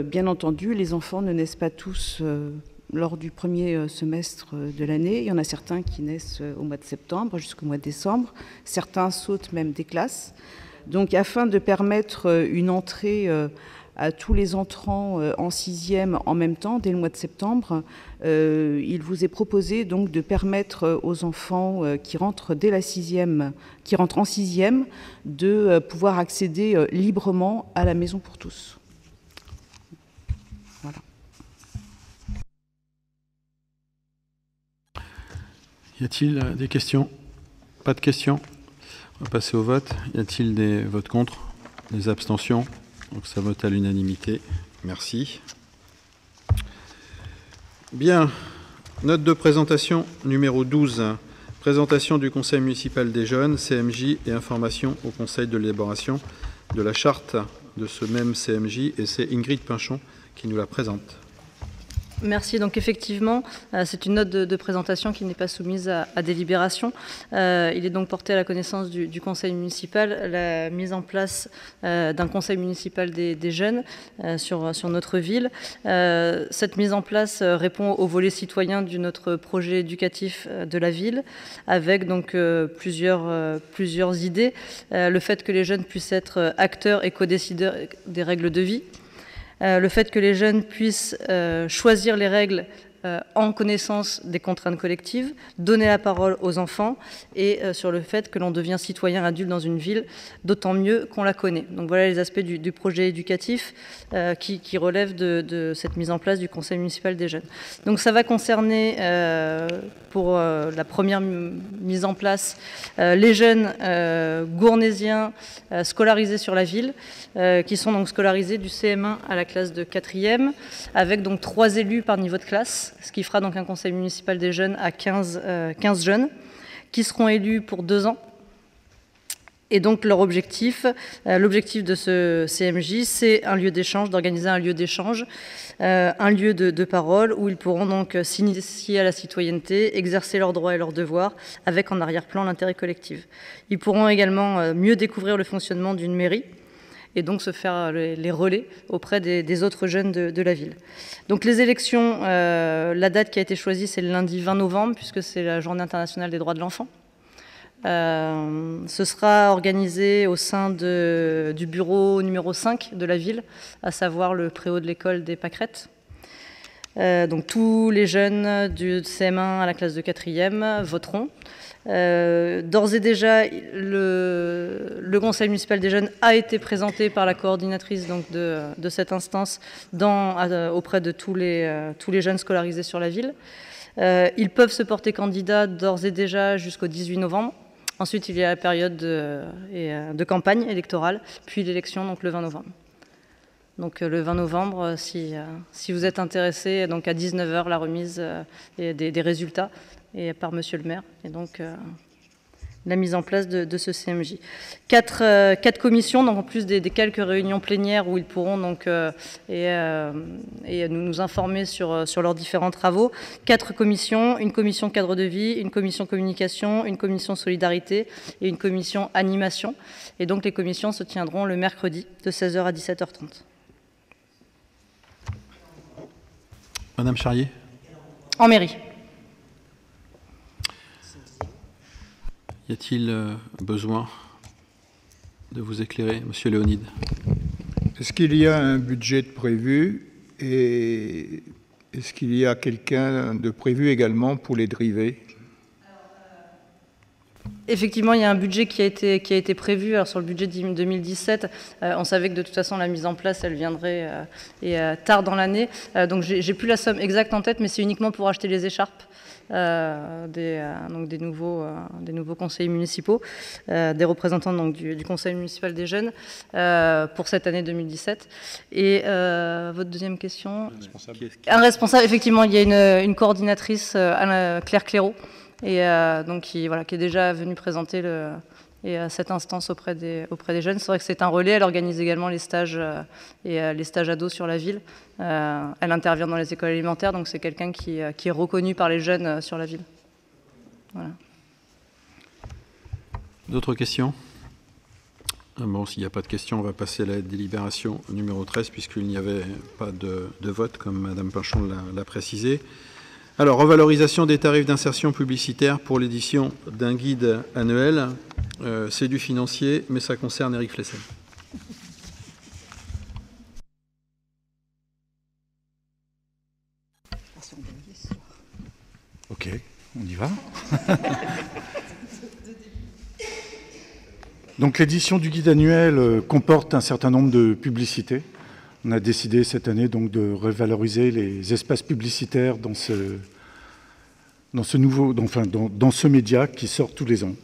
bien entendu, les enfants ne naissent pas tous lors du premier semestre de l'année. Il y en a certains qui naissent au mois de septembre jusqu'au mois de décembre. Certains sautent même des classes. Donc, afin de permettre une entrée à tous les entrants en sixième en même temps, dès le mois de septembre, euh, il vous est proposé donc de permettre aux enfants euh, qui rentrent dès la sixième, qui rentrent en sixième, de euh, pouvoir accéder librement à la maison pour tous. Voilà. Y a-t-il des questions? Pas de questions? On va passer au vote. Y a-t-il des votes contre? Des abstentions? Donc ça vote à l'unanimité. Merci. Bien. Note de présentation numéro 12. Présentation du Conseil municipal des jeunes, CMJ, et information au Conseil de l'élaboration de la charte de ce même CMJ. Et c'est Ingrid Pinchon qui nous la présente. Merci. Donc effectivement, euh, c'est une note de, présentation qui n'est pas soumise à, délibération. Euh, il est donc porté à la connaissance du, conseil municipal la mise en place euh, d'un conseil municipal des, jeunes sur, notre ville. Cette mise en place répond au volet citoyen de notre projet éducatif de la ville, avec donc plusieurs, plusieurs idées. le fait que les jeunes puissent être acteurs et co-décideurs des règles de vie. Euh, le fait que les jeunes puissent euh, choisir les règles euh, en connaissance des contraintes collectives, donner la parole aux enfants et euh, sur le fait que l'on devient citoyen adulte dans une ville, d'autant mieux qu'on la connaît. Donc voilà les aspects du, projet éducatif euh, qui, qui, relèvent de, cette mise en place du Conseil municipal des jeunes. Donc ça va concerner pour la première mise en place les jeunes gournésiens scolarisés sur la ville, qui sont donc scolarisés du CM1 à la classe de 4e, avec donc trois élus par niveau de classe ce qui fera donc un conseil municipal des jeunes à 15, euh, 15 jeunes qui seront élus pour deux ans. Et donc leur objectif, euh, l'objectif de ce CMJ, c'est un lieu d'échange, d'organiser un lieu d'échange, euh, un lieu de, parole où ils pourront donc s'initier à la citoyenneté, exercer leurs droits et leurs devoirs, avec en arrière-plan l'intérêt collectif. Ils pourront également mieux découvrir le fonctionnement d'une mairie, et donc se faire les, les relais auprès des, autres jeunes de, la ville. Donc les élections, euh, la date qui a été choisie, c'est le lundi 20 novembre, puisque c'est la journée internationale des droits de l'enfant. Euh, ce sera organisé au sein du bureau numéro 5 de la ville, à savoir le préau de l'école des Pâquerettes. Euh, donc tous les jeunes du CM1 à la classe de 4e voteront. Euh, D'ores et déjà, le, Conseil municipal des jeunes a été présenté par la coordinatrice de, cette instance auprès de tous les, euh, tous les jeunes scolarisés sur la ville. Euh, ils peuvent se porter candidats d'ores et déjà jusqu'au 18 novembre. Ensuite, il y a la période de, campagne électorale, puis l'élection, le 20 novembre. Donc le 20 novembre, si, vous êtes intéressé, donc à 19h, la remise des résultats et par Monsieur le maire. Et donc euh, la mise en place de, de ce CMJ. Quatre, euh, quatre, commissions, donc en plus des, des, quelques réunions plénières où ils pourront donc euh, et, euh, et, nous, nous informer sur, sur leurs différents travaux. Quatre commissions, une commission cadre de vie, une commission communication, une commission solidarité et une commission animation. Et donc les commissions se tiendront le mercredi de 16h à 17h30. Madame Charrier En mairie. Y a-t-il euh, besoin de vous éclairer, Monsieur Léonide? Est-ce qu'il y a un budget de prévu et est-ce qu'il y a quelqu'un de prévu également pour les driver? Effectivement, il y a un budget qui a été, qui a été prévu. Alors, sur le budget de 2017, euh, on savait que de toute façon, la mise en place, elle viendrait euh, et, euh, tard dans l'année. donc, j'ai plus la somme exacte en tête, mais c'est uniquement pour acheter les écharpes. des, donc des, nouveaux, des nouveaux conseillers municipaux, des représentants donc, du, conseil municipal des jeunes pour cette année 2017. Et votre deuxième question? Un responsable, effectivement, il y a une, une coordinatrice, Claire Clairaut, et euh, donc qui, voilà, qui est déjà venue présenter et, euh, cette instance auprès des, auprès des jeunes. C'est vrai que c'est un relais, elle organise également les stages euh, et les stages ados sur la ville. elle intervient dans les écoles alimentaires, donc c'est quelqu'un qui, qui, est reconnu par les jeunes sur la ville. Voilà. D'autres questions? Bon, s'il n'y a pas de questions, on va passer à la délibération numéro 13, puisqu'il n'y avait pas de, vote, comme Mme Pinchon l'a précisé. Alors, revalorisation des tarifs d'insertion publicitaire pour l'édition d'un guide annuel. Euh, c'est du financier, mais ça concerne Eric Flessel. Ok, on y va. Donc l'édition du guide annuel euh, comporte un certain nombre de publicités on a décidé cette année donc de revaloriser les espaces publicitaires dans ce, dans ce, nouveau, enfin, dans, ce média qui sort tous les ans.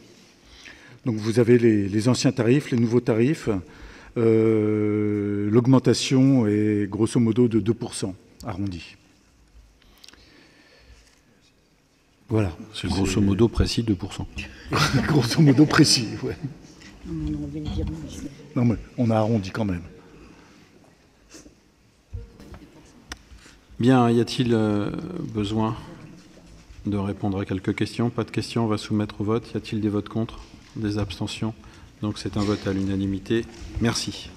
Donc vous avez les, anciens tarifs, les nouveaux tarifs. Euh, l'augmentation est grosso modo de 2% arrondi. Voilà. C'est grosso modo précis 2%. grosso modo précis, oui. Non, mais on a arrondi quand même. Bien, y a-t-il euh, besoin de répondre à quelques questions? Pas de questions, on va soumettre au vote. Y a-t-il des votes contre? Des abstentions? Donc c'est un vote à l'unanimité. Merci.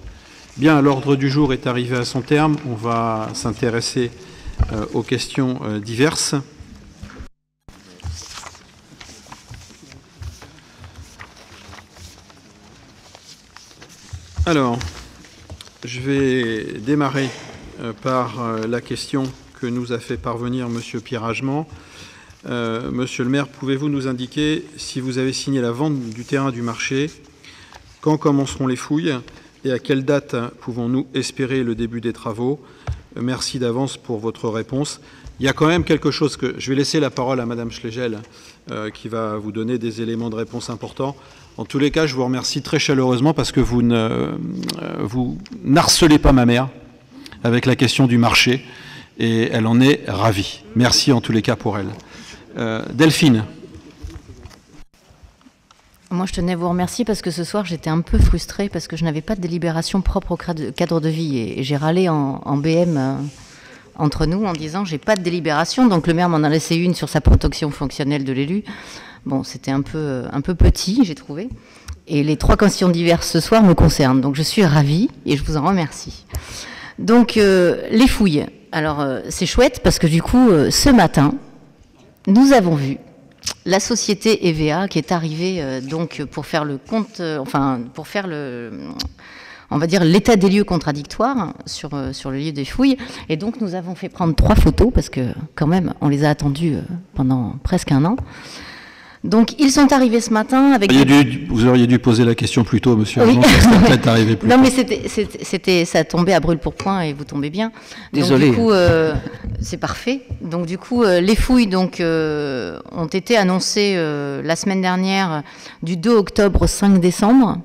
Bien, l'ordre du jour est arrivé à son terme. On va s'intéresser euh, aux questions euh, diverses. Alors, je vais démarrer par euh, la question que nous a fait parvenir M. Piragement. Euh, monsieur le maire, pouvez-vous nous indiquer si vous avez signé la vente du terrain du marché Quand commenceront les fouilles Et à quelle date pouvons-nous espérer le début des travaux? Merci d'avance pour votre réponse. Il y a quand même quelque chose que... Je vais laisser la parole à Madame Schlegel, qui va vous donner des éléments de réponse importants. En tous les cas, je vous remercie très chaleureusement parce que vous ne vous n'harcelez pas ma mère avec la question du marché et elle en est ravie. Merci en tous les cas pour elle. Euh, Delphine. Moi, je tenais à vous remercier parce que ce soir, j'étais un peu frustrée parce que je n'avais pas de délibération propre au cadre de vie. Et, j'ai râlé en, BM euh, entre nous en disant j'ai pas de délibération. Donc le maire m'en a laissé une sur sa protection fonctionnelle de l'élu. Bon, c'était un peu, un peu petit, j'ai trouvé. Et les trois questions diverses ce soir me concernent. Donc je suis ravie et je vous en remercie. Donc euh, les fouilles. Alors euh, c'est chouette parce que du coup, euh, ce matin, nous avons vu la société EVA qui est arrivée donc pour faire le compte, enfin pour faire le, on va dire l'état des lieux contradictoires sur, sur le lieu des fouilles. Et donc nous avons fait prendre trois photos parce que quand même on les a attendues pendant presque un an. Donc ils sont arrivés ce matin avec. vous auriez dû poser la question plus tôt, monsieur. Oui. arrivé plus non, mais c'était, ça tombait à brûle pour point et vous tombez bien. Désolé. Donc, du coup, euh, c'est parfait. Donc du coup, euh, les fouilles donc euh, ont été annoncées la semaine dernière du 2 octobre au 5 décembre.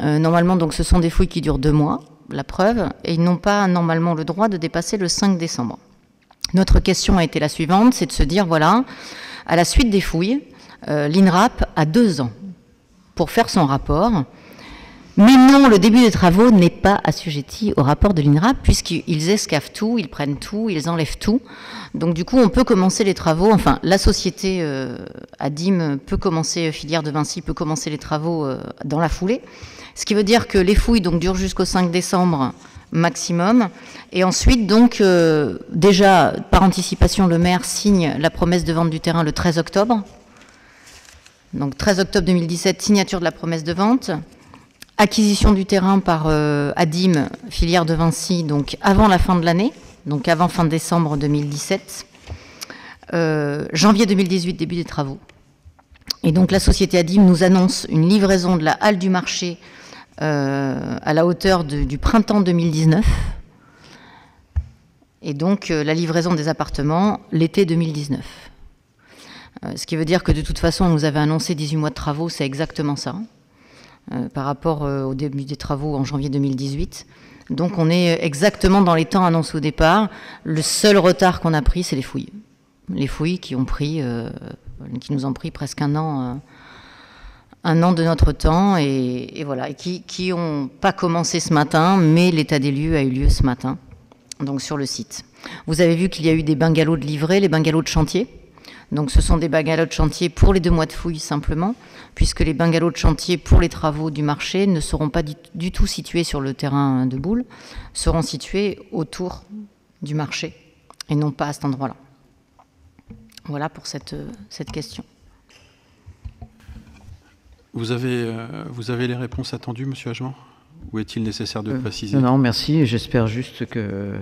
normalement, donc ce sont des fouilles qui durent deux mois, la preuve, et ils n'ont pas normalement le droit de dépasser le 5 décembre. Notre question a été la suivante, c'est de se dire voilà, à la suite des fouilles l'INRAP a deux ans pour faire son rapport. Mais non, le début des travaux n'est pas assujetti au rapport de l'INRAP puisqu'ils escavent tout, ils prennent tout, ils enlèvent tout. Donc du coup, on peut commencer les travaux, enfin la société euh, ADIM peut commencer, euh, filière de Vinci peut commencer les travaux dans la foulée. Ce qui veut dire que les fouilles durent jusqu'au 5 décembre maximum. Et ensuite, donc, déjà, par anticipation, le maire signe la promesse de vente du terrain le 13 octobre Donc 13 octobre 2017, signature de la promesse de vente. Acquisition du terrain par euh, Adim, filière de Vinci, donc avant la fin de l'année, donc avant fin décembre 2017. Euh, janvier 2018, début des travaux. Et donc la société Adim nous annonce une livraison de la halle du marché euh, à la hauteur du printemps 2019. Et donc la livraison des appartements l'été 2019. Ce qui veut dire que de toute façon, on nous avait annoncé 18 mois de travaux, c'est exactement ça. Euh, par rapport euh, au début des travaux en janvier 2018. Donc on est exactement dans les temps annoncés au départ. Le seul retard qu'on a pris, c'est les fouilles. Les fouilles qui ont pris, euh, qui nous ont pris presque un an, un an de notre temps, et, voilà, et qui n'ont pas commencé ce matin, mais l'état des lieux a eu lieu ce matin, donc sur le site. Vous avez vu qu'il y a eu des bungalows de livrée, les bungalows de chantier. Donc ce sont des bungalows de chantier pour les deux mois de fouilles simplement puisque les bungalows de chantier pour les travaux du marché ne seront pas du, tout situés sur le terrain de boule, seront situés autour du marché et non pas à cet endroit-là. Voilà pour cette, cette question. Vous avez, euh, vous avez les réponses attendues, Monsieur Agement Ou est-il nécessaire de euh, préciser? Non, merci. J'espère juste que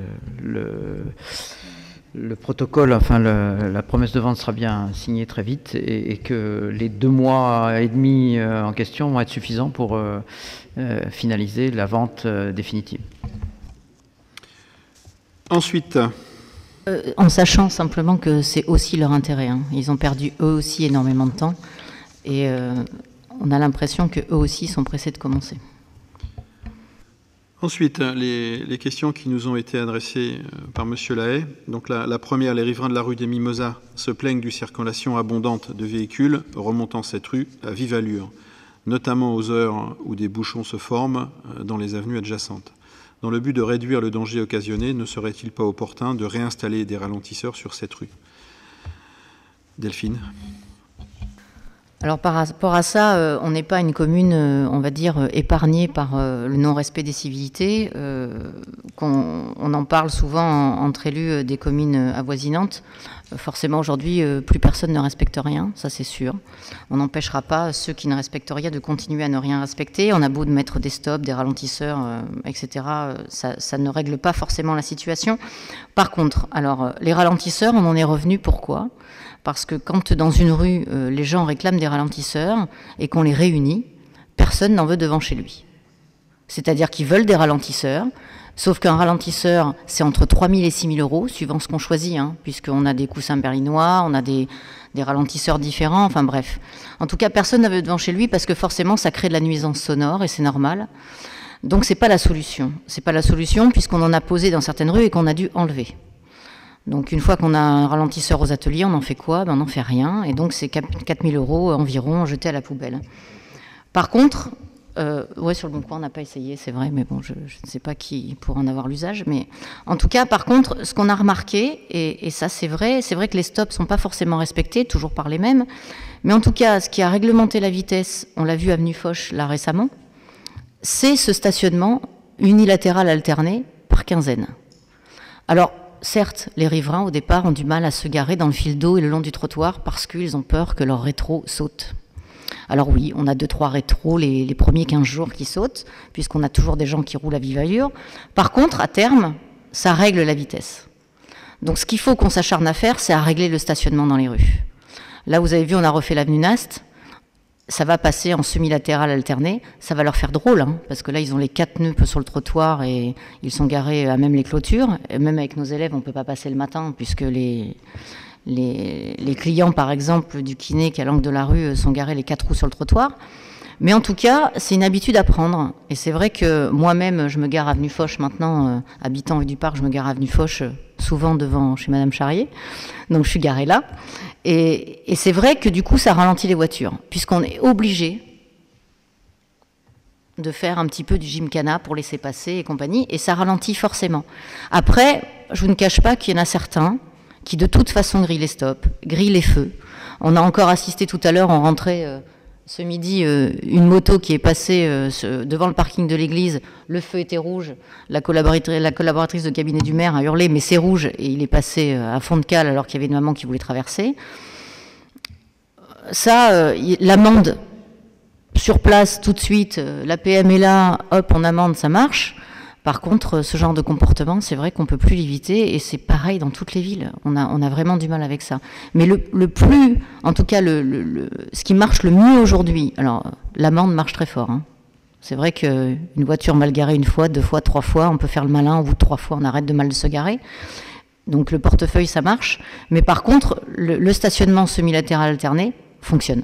le le protocole, enfin la promesse de vente sera bien signée très vite et, que les deux mois et demi euh, en question vont être suffisants pour euh, euh, finaliser la vente définitive. Ensuite. en sachant simplement que c'est aussi leur intérêt. Hein. Ils ont perdu eux aussi énormément de temps et on a l'impression qu'eux aussi sont pressés de commencer. Ensuite, les, questions qui nous ont été adressées euh, par M. Lahaye. Donc la, première, les riverains de la rue des Mimosas se plaignent d'une circulation abondante de véhicules remontant cette rue à vive allure, notamment aux heures où des bouchons se forment euh, dans les avenues adjacentes. Dans le but de réduire le danger occasionné, ne serait-il pas opportun de réinstaller des ralentisseurs sur cette rue? Delphine? Alors par rapport à ça, euh, on n'est pas une commune, euh, on va dire, euh, épargnée par le non-respect des civilités. on en parle souvent entre élus des communes avoisinantes. Forcément, aujourd'hui, plus personne ne respecte rien, ça c'est sûr. On n'empêchera pas ceux qui ne respectent rien de continuer à ne rien respecter. On a beau de mettre des stops, des ralentisseurs, etc. Ça, ça, ne règle pas forcément la situation. Par contre, alors les ralentisseurs, on en est revenu. Pourquoi? Parce que quand dans une rue, euh, les gens réclament des ralentisseurs et qu'on les réunit, personne n'en veut devant chez lui. C'est-à-dire qu'ils veulent des ralentisseurs, sauf qu'un ralentisseur, c'est entre 3 000 et 6 000 euros, suivant ce qu'on choisit, hein, puisqu'on a des coussins berlinois, on a des, ralentisseurs différents, enfin bref. En tout cas, personne n'en veut devant chez lui parce que forcément, ça crée de la nuisance sonore et c'est normal. Donc c'est pas la solution. C'est pas la solution puisqu'on en a posé dans certaines rues et qu'on a dû enlever. Donc une fois qu'on a un ralentisseur aux ateliers, on en fait quoi? Ben, On n'en fait rien. Et donc c'est 4000 euros environ jetés à la poubelle. Par contre, euh, ouais, sur le bon coin, on n'a pas essayé, c'est vrai, mais bon, je, ne sais pas qui pourra en avoir l'usage. Mais en tout cas, par contre, ce qu'on a remarqué, et, ça c'est vrai, c'est vrai que les stops sont pas forcément respectés, toujours par les mêmes. Mais en tout cas, ce qui a réglementé la vitesse, on l'a vu à Avenue Foch là récemment, c'est ce stationnement unilatéral alterné par quinzaine. Alors, certes, les riverains, au départ, ont du mal à se garer dans le fil d'eau et le long du trottoir parce qu'ils ont peur que leur rétro saute. Alors oui, on a deux, trois rétros les, premiers 15 jours qui sautent, puisqu'on a toujours des gens qui roulent à vive allure. Par contre, à terme, ça règle la vitesse. Donc ce qu'il faut qu'on s'acharne à faire, c'est à régler le stationnement dans les rues. Là, vous avez vu, on a refait l'avenue Nast ça va passer en semi-latéral alterné, ça va leur faire drôle, hein, parce que là, ils ont les quatre nœuds sur le trottoir et ils sont garés à même les clôtures. Et même avec nos élèves, on ne peut pas passer le matin, puisque les, les, clients, par exemple, du kiné qui est à l'angle de la rue, sont garés les quatre roues sur le trottoir. Mais en tout cas, c'est une habitude à prendre. Et c'est vrai que moi-même, je me gare avenue Foch maintenant, euh, habitant du Parc, je me gare avenue Foch euh, souvent devant chez Madame Charrier. Donc je suis garée là. Et, c'est vrai que du coup, ça ralentit les voitures, puisqu'on est obligé de faire un petit peu du gymkhana pour laisser passer et compagnie, et ça ralentit forcément. Après, je vous ne cache pas qu'il y en a certains qui de toute façon grillent les stops, grillent les feux. On a encore assisté tout à l'heure, on rentrait euh, ce midi, euh, une moto qui est passée euh, devant le parking de l'église, le feu était rouge, la collaboratrice, la collaboratrice de cabinet du maire a hurlé, mais c'est rouge, et il est passé euh, à fond de cale alors qu'il y avait une maman qui voulait traverser. ça, l'amende sur place tout de suite, la PM est là, hop, on amende, ça marche. Par contre, ce genre de comportement, c'est vrai qu'on peut plus l'éviter et c'est pareil dans toutes les villes. On a, vraiment du mal avec ça. Mais le, plus, en tout cas, ce qui marche le mieux aujourd'hui, alors l'amende marche très fort. Hein. C'est vrai qu'une voiture mal garée une fois, deux fois, trois fois, on peut faire le malin, au bout de trois fois, on arrête de mal se garer. Donc le portefeuille, ça marche. Mais par contre, le, stationnement semi-latéral alterné fonctionne.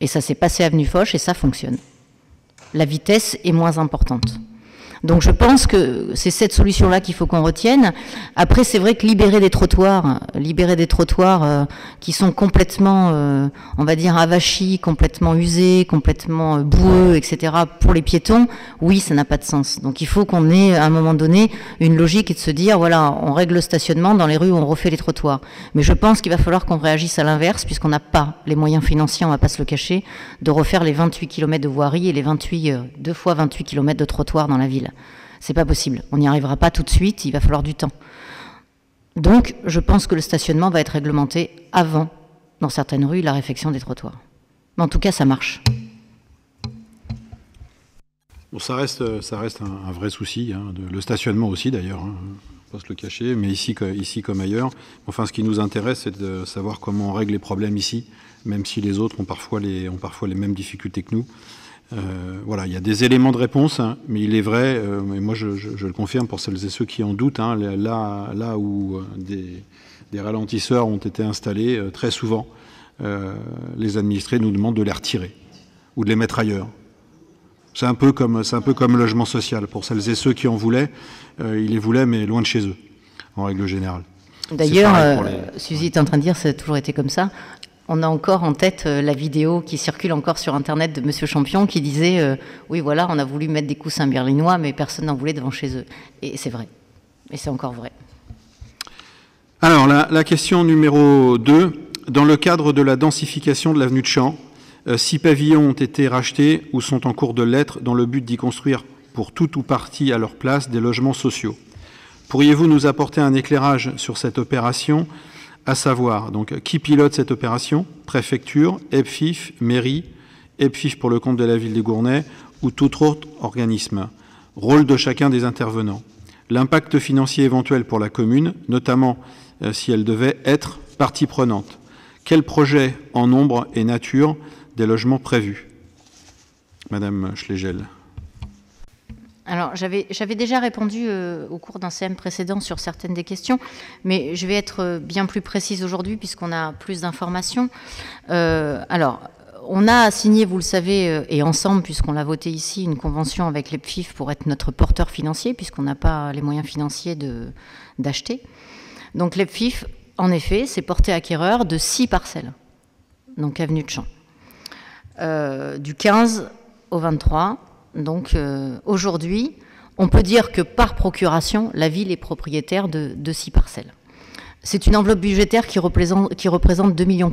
Et ça s'est passé avenue Foch et ça fonctionne. La vitesse est moins importante. Donc je pense que c'est cette solution-là qu'il faut qu'on retienne. Après, c'est vrai que libérer des trottoirs, libérer des trottoirs euh, qui sont complètement, euh, on va dire, avachis, complètement usés, complètement euh, boueux, etc., pour les piétons, oui, ça n'a pas de sens. Donc il faut qu'on ait, à un moment donné, une logique et de se dire, voilà, on règle le stationnement dans les rues on refait les trottoirs. Mais je pense qu'il va falloir qu'on réagisse à l'inverse, puisqu'on n'a pas les moyens financiers, on va pas se le cacher, de refaire les 28 km de voirie et les 28, deux fois 28 km de trottoirs dans la ville. C'est pas possible. On n'y arrivera pas tout de suite, il va falloir du temps. Donc, je pense que le stationnement va être réglementé avant, dans certaines rues, la réfection des trottoirs. Mais en tout cas, ça marche. Bon, ça reste, un, vrai souci, hein, le stationnement aussi d'ailleurs, hein, pas se le cacher, mais ici, comme ailleurs. Enfin, ce qui nous intéresse, c'est de savoir comment on règle les problèmes ici, même si les autres ont parfois les mêmes difficultés que nous. Euh, voilà, il y a des éléments de réponse, hein, mais il est vrai, euh, et moi je, le confirme pour celles et ceux qui en doutent, hein, là, là où euh, des, ralentisseurs ont été installés, très souvent, les administrés nous demandent de les retirer ou de les mettre ailleurs. C'est un peu comme c'est un peu comme le logement social. Pour celles et ceux qui en voulaient, ils les voulaient, mais loin de chez eux, en règle générale. D'ailleurs, Suzy est en train de dire, ça a toujours été comme ça. On a encore en tête euh, la vidéo qui circule encore sur Internet de Monsieur Champion qui disait euh, Oui, voilà, on a voulu mettre des coussins berlinois, mais personne n'en voulait devant chez eux. Et c'est vrai. Et c'est encore vrai. Alors, la, question numéro 2. Dans le cadre de la densification de l'avenue de Champ, euh, six pavillons ont été rachetés ou sont en cours de l'être dans le but d'y construire pour tout ou partie à leur place des logements sociaux. Pourriez-vous nous apporter un éclairage sur cette opération à savoir donc qui pilote cette opération Préfecture, EPFIF, mairie, EPFIF pour le compte de la ville des Gournay ou tout autre organisme. Rôle de chacun des intervenants. L'impact financier éventuel pour la commune, notamment euh, si elle devait être partie prenante. Quel projet en nombre et nature des logements prévus? Madame Schlegel. Alors, j'avais déjà répondu euh, au cours d'un CM précédent sur certaines des questions, mais je vais être euh, bien plus précise aujourd'hui puisqu'on a plus d'informations. Euh, alors, on a signé, vous le savez, et ensemble, puisqu'on l'a voté ici, une convention avec l'EPFIF pour être notre porteur financier, puisqu'on n'a pas les moyens financiers d'acheter. Donc l'EPFIF, en effet, s'est porté acquéreur de six parcelles, donc avenue de Champ, du 15 au 23 donc euh, aujourd'hui, on peut dire que par procuration, la ville est propriétaire de, six parcelles. C'est une enveloppe budgétaire qui représente, qui représente 2,4 millions.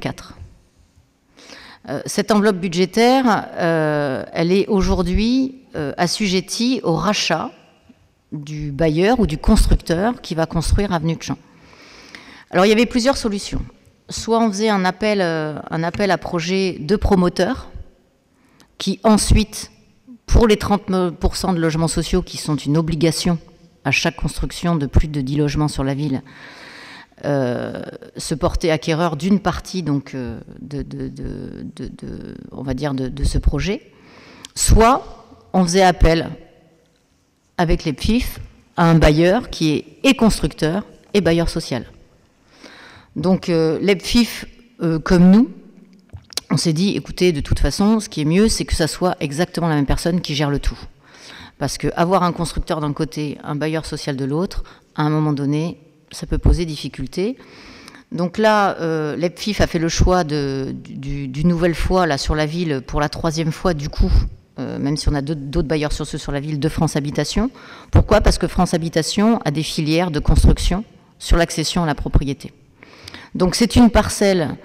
Euh, cette enveloppe budgétaire, euh, elle est aujourd'hui assujettie au rachat du bailleur ou du constructeur qui va construire Avenue de Champ. Alors il y avait plusieurs solutions. Soit on faisait un appel, un appel à projet de promoteurs qui ensuite pour les 30% de logements sociaux qui sont une obligation à chaque construction de plus de 10 logements sur la ville, euh, se porter acquéreur d'une partie donc euh, de, on va dire de, ce projet, soit on faisait appel avec les PIF à un bailleur qui est et constructeur et bailleur social. Donc euh, les PIF, comme nous, on s'est dit, écoutez, de toute façon, ce qui est mieux, c'est que ça soit exactement la même personne qui gère le tout. Parce que avoir un constructeur d'un côté, un bailleur social de l'autre, à un moment donné, ça peut poser difficulté. Donc là, euh, l'EPFIF a fait le choix d'une nouvelle fois là sur la ville pour la troisième fois du coup, euh, même si on a d'autres bailleurs sur sur la ville de France Habitation. Pourquoi? Parce que France Habitation a des filières de construction sur l'accession à la propriété. Donc c'est une parcelle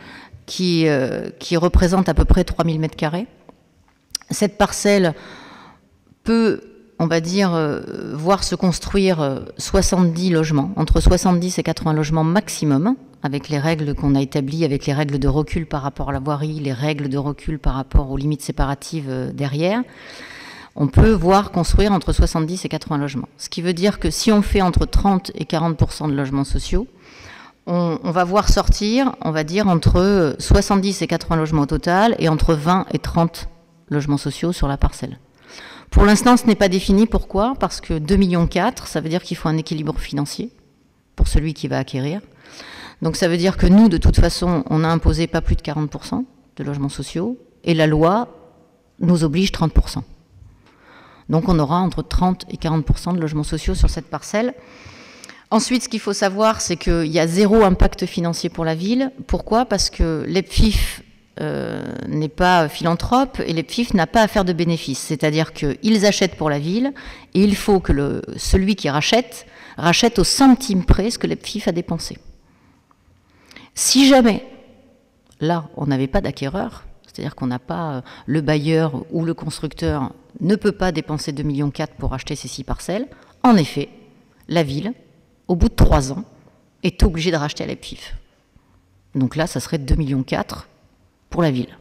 qui, euh, qui représente à peu près 3000 m2. Cette parcelle peut, on va dire, euh, voir se construire 70 euh, logements, entre 70 et 80 logements maximum avec les règles qu'on a établies, avec les règles de recul par rapport à la voirie, les règles de recul par rapport aux limites séparatives derrière, on peut voir construire entre 70 et 80 logements. Ce qui veut dire que si on fait entre 30 et 40% de logements sociaux, on, va voir sortir, on va dire, entre 70 et 80 logements au total et entre 20 et 30 logements sociaux sur la parcelle. Pour l'instant, ce n'est pas défini. Pourquoi? Parce que 2,4 millions, ça veut dire qu'il faut un équilibre financier pour celui qui va acquérir. Donc ça veut dire que nous, de toute façon, on a imposé pas plus de 40% de logements sociaux et la loi nous oblige 30%. Donc on aura entre 30 et 40% de logements sociaux sur cette parcelle. Ensuite, ce qu'il faut savoir, c'est qu'il y a zéro impact financier pour la ville. Pourquoi? Parce que l'EPFIF euh, n'est pas philanthrope et l'EPFIF n'a pas à faire de bénéfices. C'est-à-dire qu'ils achètent pour la ville et il faut que celui qui rachète rachète au centime près ce que l'EPFIF a dépensé. Si jamais, là, on n'avait pas d'acquéreur, c'est-à-dire qu'on n'a pas euh, le bailleur ou le constructeur ne peut pas dépenser 2,4 millions pour acheter ces six parcelles, en effet, la ville, au bout de trois ans, est obligée de racheter à l'EPFIF. Donc là, ça serait 2,4 millions pour la ville.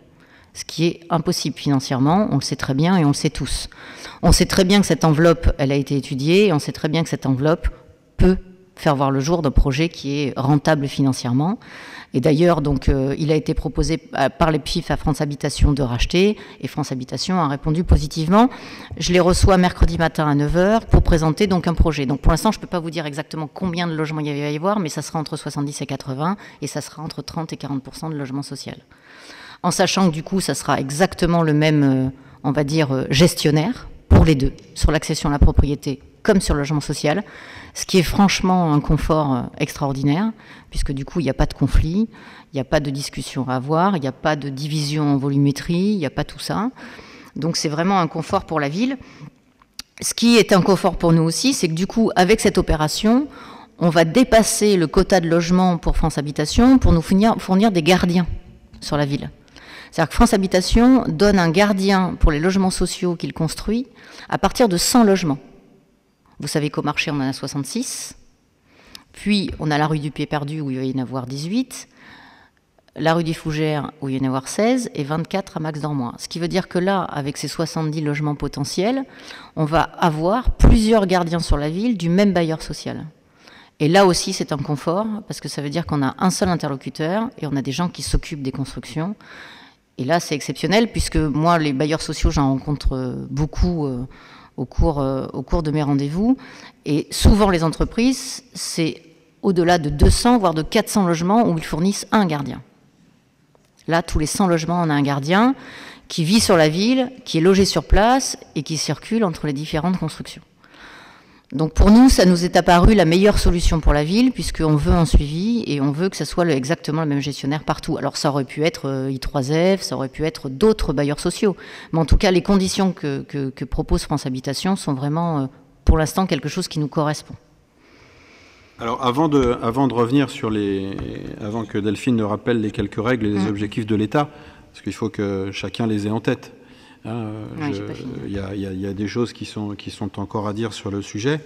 Ce qui est impossible financièrement, on le sait très bien et on le sait tous. On sait très bien que cette enveloppe, elle a été étudiée et on sait très bien que cette enveloppe peut faire voir le jour d'un projet qui est rentable financièrement. Et d'ailleurs, donc, euh, il a été proposé par les PIF à France Habitation de racheter, et France Habitation a répondu positivement. Je les reçois mercredi matin à 9h pour présenter donc un projet. Donc pour l'instant, je ne peux pas vous dire exactement combien de logements il va y avoir, mais ça sera entre 70 et 80, et ça sera entre 30 et 40% de logements sociaux. En sachant que du coup, ça sera exactement le même, euh, on va dire, euh, gestionnaire pour les deux, sur l'accession à la propriété comme sur le logement social ce qui est franchement un confort euh, extraordinaire, puisque du coup, il n'y a pas de conflit, il n'y a pas de discussion à avoir, il n'y a pas de division en volumétrie, il n'y a pas tout ça. Donc c'est vraiment un confort pour la ville. Ce qui est un confort pour nous aussi, c'est que du coup, avec cette opération, on va dépasser le quota de logement pour France Habitation pour nous fournir, fournir des gardiens sur la ville. C'est-à-dire que France Habitation donne un gardien pour les logements sociaux qu'il construit à partir de 100 logements. Vous savez qu'au marché, on en a 66. Puis, on a la rue du Pied Perdu, où il va y en avoir 18. La rue des Fougères, où il va y en avoir 16. Et 24 à Max d'Ormois. Ce qui veut dire que là, avec ces 70 logements potentiels, on va avoir plusieurs gardiens sur la ville du même bailleur social. Et là aussi, c'est un confort, parce que ça veut dire qu'on a un seul interlocuteur et on a des gens qui s'occupent des constructions. Et là, c'est exceptionnel, puisque moi, les bailleurs sociaux, j'en rencontre beaucoup. Euh, au cours, au cours de mes rendez-vous. Et souvent, les entreprises, c'est au-delà de 200, voire de 400 logements où ils fournissent un gardien. Là, tous les 100 logements, on a un gardien qui vit sur la ville, qui est logé sur place et qui circule entre les différentes constructions. Donc pour nous, ça nous est apparu la meilleure solution pour la ville, puisqu'on veut un suivi et on veut que ce soit exactement le même gestionnaire partout. Alors ça aurait pu être euh, I3F, ça aurait pu être d'autres bailleurs sociaux. Mais en tout cas, les conditions que, propose France Habitation sont vraiment, euh, pour l'instant, quelque chose qui nous correspond. Alors avant de, avant de revenir sur les... avant que Delphine ne rappelle les quelques règles et les mmh. objectifs de l'État, parce qu'il faut que chacun les ait en tête. Il y, a des choses qui sont, qui sont encore à dire sur le sujet.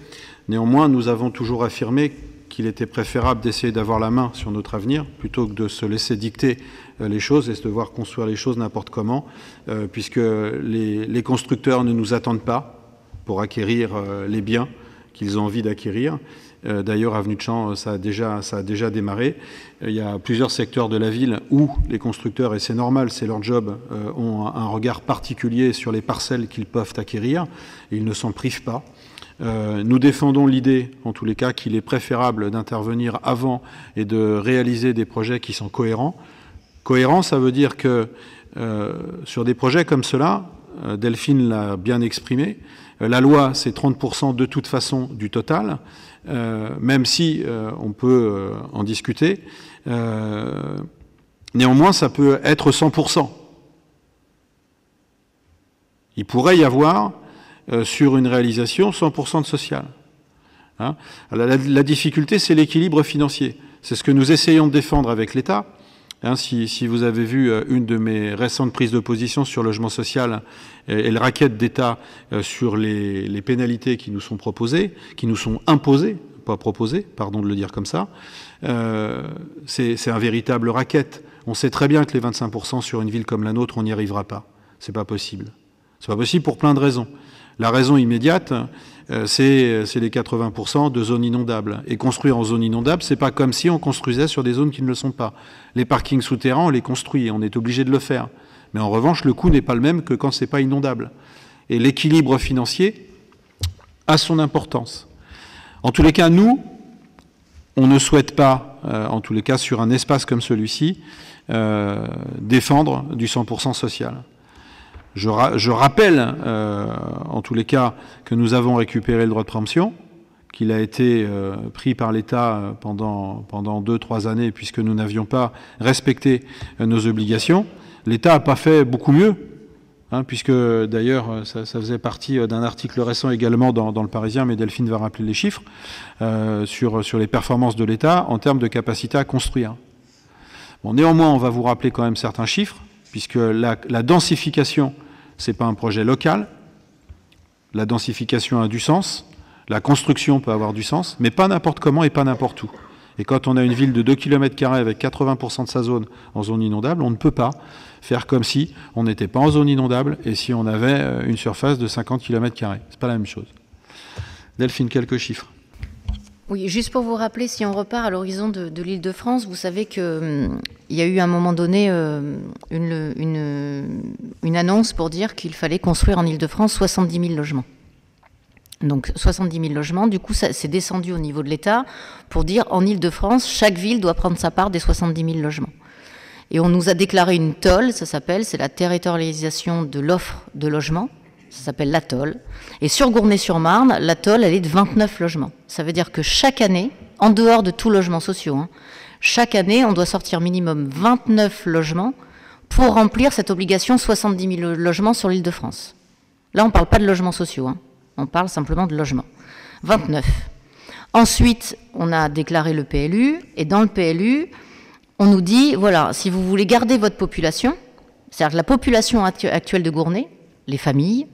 Néanmoins, nous avons toujours affirmé qu'il était préférable d'essayer d'avoir la main sur notre avenir plutôt que de se laisser dicter euh, les choses et de devoir construire les choses n'importe comment, euh, puisque les, constructeurs ne nous attendent pas pour acquérir euh, les biens qu'ils ont envie d'acquérir. Euh, d'ailleurs, Avenue de Champ, ça a, déjà, ça a déjà démarré. Euh, il y a plusieurs secteurs de la ville où les constructeurs, et c'est normal, c'est leur job, euh, ont un regard particulier sur les parcelles qu'ils peuvent acquérir, et ils ne s'en privent pas. nous défendons l'idée, en tous les cas, qu'il est préférable d'intervenir avant et de réaliser des projets qui sont cohérents. Cohérent, ça veut dire que sur des projets comme cela, Delphine l'a bien exprimé, la loi, c'est 30% de toute façon du total. Euh, même si euh, on peut euh, en discuter. néanmoins, ça peut être 100%. Il pourrait y avoir sur une réalisation 100% de social. Hein. la, difficulté, c'est l'équilibre financier. C'est ce que nous essayons de défendre avec l'État. Hein, si, vous avez vu euh, une de mes récentes prises de position sur le logement social et, le raquette d'État euh, sur les, pénalités qui nous sont proposées, qui nous sont imposées pas proposé, pardon de le dire comme ça. Euh, c'est un véritable racket. On sait très bien que les 25% sur une ville comme la nôtre, on n'y arrivera pas. C'est pas possible. C'est pas possible pour plein de raisons. La raison immédiate, euh, c'est les 80% de zones inondables. Et construire en zone inondable, c'est pas comme si on construisait sur des zones qui ne le sont pas. Les parkings souterrains, on les construit, on est obligé de le faire. Mais en revanche, le coût n'est pas le même que quand c'est pas inondable. Et l'équilibre financier a son importance. En tous les cas, nous, on ne souhaite pas, euh, en tous les cas sur un espace comme celui-ci, euh, défendre du 100% social. Je, rappelle, euh, en tous les cas, que nous avons récupéré le droit de préemption, qu'il a été pris par l'État pendant, pendant deux, trois années, puisque nous n'avions pas respecté nos obligations. L'État n'a pas fait beaucoup mieux, hein, puisque d'ailleurs, ça, faisait partie d'un article récent également dans, le Parisien, mais Delphine va rappeler les chiffres, sur, sur les performances de l'État en termes de capacité à construire néanmoins, on va vous rappeler quand même certains chiffres, puisque la, densification, ce n'est pas un projet local. La densification a du sens, la construction peut avoir du sens, mais pas n'importe comment et pas n'importe où. Et quand on a une ville de 2 km avec 80% de sa zone en zone inondable, on ne peut pas faire comme si on n'était pas en zone inondable et si on avait euh, une surface de 50 km. Ce n'est pas la même chose. Delphine, quelques chiffres. Oui, juste pour vous rappeler, si on repart à l'horizon de, l'île de France, vous savez qu'il hum, y a eu à un moment donné euh, une, annonce pour dire qu'il fallait construire en île de France 70 000 logements. Donc 70 000 logements, du coup ça s'est descendu au niveau de l'État pour dire en île de France, chaque ville doit prendre sa part des 70 000 logements. Et on nous a déclaré une TOL, ça s'appelle, c'est la territorialisation de l'offre de logements ça s'appelle l'atoll. Et sur Gournay-sur-Marne, l'atoll, elle est de 29 logements. Ça veut dire que chaque année, en dehors de tous logements sociaux, hein, chaque année, on doit sortir minimum 29 logements pour remplir cette obligation 70 000 logements sur l'île de France. Là, on ne parle pas de logements sociaux, hein. on parle simplement de logements. 29. Ensuite, on a déclaré le PLU, et dans le PLU, on nous dit, voilà, si vous voulez garder votre population, c'est-à-dire la population actuelle de Gournay, les familles,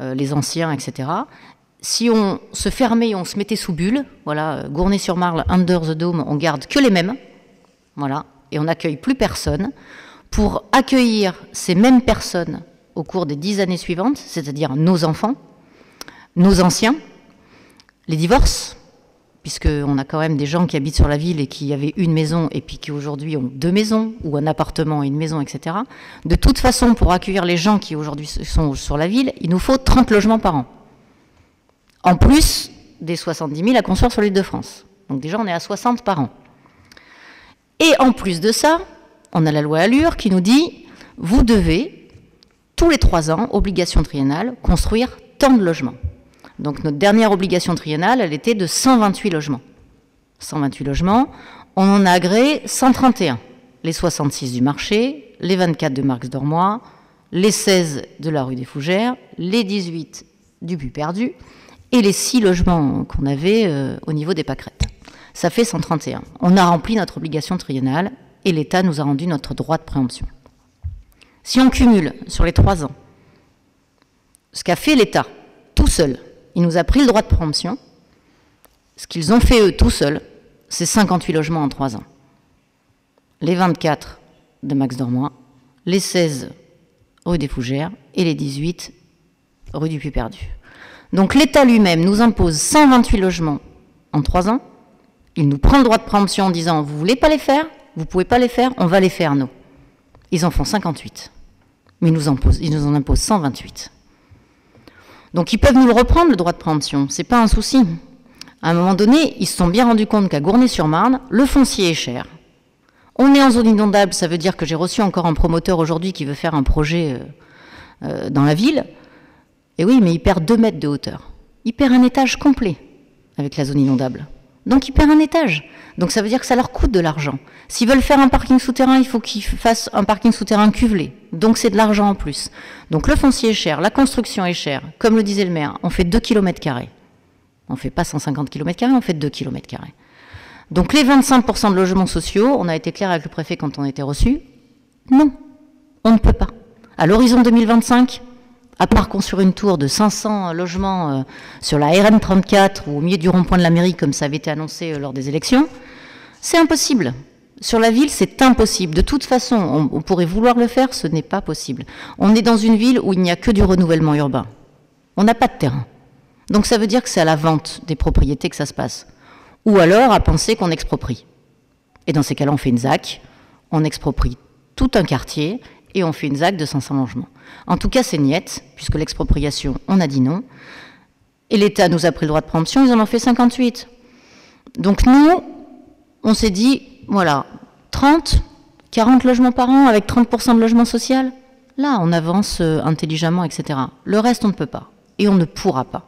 euh, les anciens, etc. Si on se fermait, on se mettait sous bulle, voilà, Gournay-sur-Marle, Under the Dome, on garde que les mêmes, voilà, et on n'accueille plus personne. Pour accueillir ces mêmes personnes au cours des dix années suivantes, c'est-à-dire nos enfants, nos anciens, les divorces, puisqu'on a quand même des gens qui habitent sur la ville et qui avaient une maison et puis qui aujourd'hui ont deux maisons ou un appartement et une maison, etc. De toute façon, pour accueillir les gens qui aujourd'hui sont sur la ville, il nous faut 30 logements par an. En plus des 70 000 à construire sur l'île de France. Donc déjà, on est à 60 par an. Et en plus de ça, on a la loi Allure qui nous dit, vous devez, tous les trois ans, obligation triennale, construire tant de logements. Donc notre dernière obligation triennale, elle était de 128 logements. 128 logements, on en a agréé 131. Les 66 du marché, les 24 de Marx Dormois, les 16 de la rue des Fougères, les 18 du but perdu et les 6 logements qu'on avait euh, au niveau des pâquerettes. Ça fait 131. On a rempli notre obligation triennale et l'État nous a rendu notre droit de préemption. Si on cumule sur les 3 ans ce qu'a fait l'État tout seul il nous a pris le droit de préemption. Ce qu'ils ont fait eux tout seuls, c'est 58 logements en 3 ans. Les 24 de Max Dormois, les 16 rue des Fougères et les 18 rue du Puy-Perdu. Donc l'État lui-même nous impose 128 logements en 3 ans. Il nous prend le droit de préemption en disant Vous voulez pas les faire? Vous pouvez pas les faire On va les faire, nous. Ils en font 58. Mais nous, ils nous en imposent 128. Donc ils peuvent nous le reprendre, le droit de préemption, c'est pas un souci. À un moment donné, ils se sont bien rendus compte qu'à Gournay-sur-Marne, le foncier est cher. On est en zone inondable, ça veut dire que j'ai reçu encore un promoteur aujourd'hui qui veut faire un projet euh, euh, dans la ville. Et oui, mais il perd 2 mètres de hauteur. Il perd un étage complet avec la zone inondable. Donc ils perdent un étage. Donc ça veut dire que ça leur coûte de l'argent. S'ils veulent faire un parking souterrain, il faut qu'ils fassent un parking souterrain cuvelé. Donc c'est de l'argent en plus. Donc le foncier est cher, la construction est chère. Comme le disait le maire, on fait 2 km. On ne fait pas 150 km, on fait 2 km. Donc les 25% de logements sociaux, on a été clair avec le préfet quand on était reçu, non, on ne peut pas. À l'horizon 2025, À part construire une tour de 500 logements sur la RN34 ou au milieu du rond-point de la mairie, comme ça avait été annoncé lors des élections, c'est impossible. Sur la ville, c'est impossible. De toute façon, on, pourrait vouloir le faire, ce n'est pas possible. On est dans une ville où il n'y a que du renouvellement urbain. On n'a pas de terrain. Donc ça veut dire que c'est à la vente des propriétés que ça se passe. Ou alors à penser qu'on exproprie. Et dans ces cas-là, on fait une ZAC, on exproprie tout un quartier et on fait une ZAC de 500 logements. En tout cas, c'est niette, puisque l'expropriation, on a dit non. Et l'État nous a pris le droit de préemption, ils en ont fait 58. Donc nous, on s'est dit, voilà, 30, 40 logements par an avec 30% de logement social. Là, on avance euh, intelligemment, etc. Le reste, on ne peut pas. Et on ne pourra pas.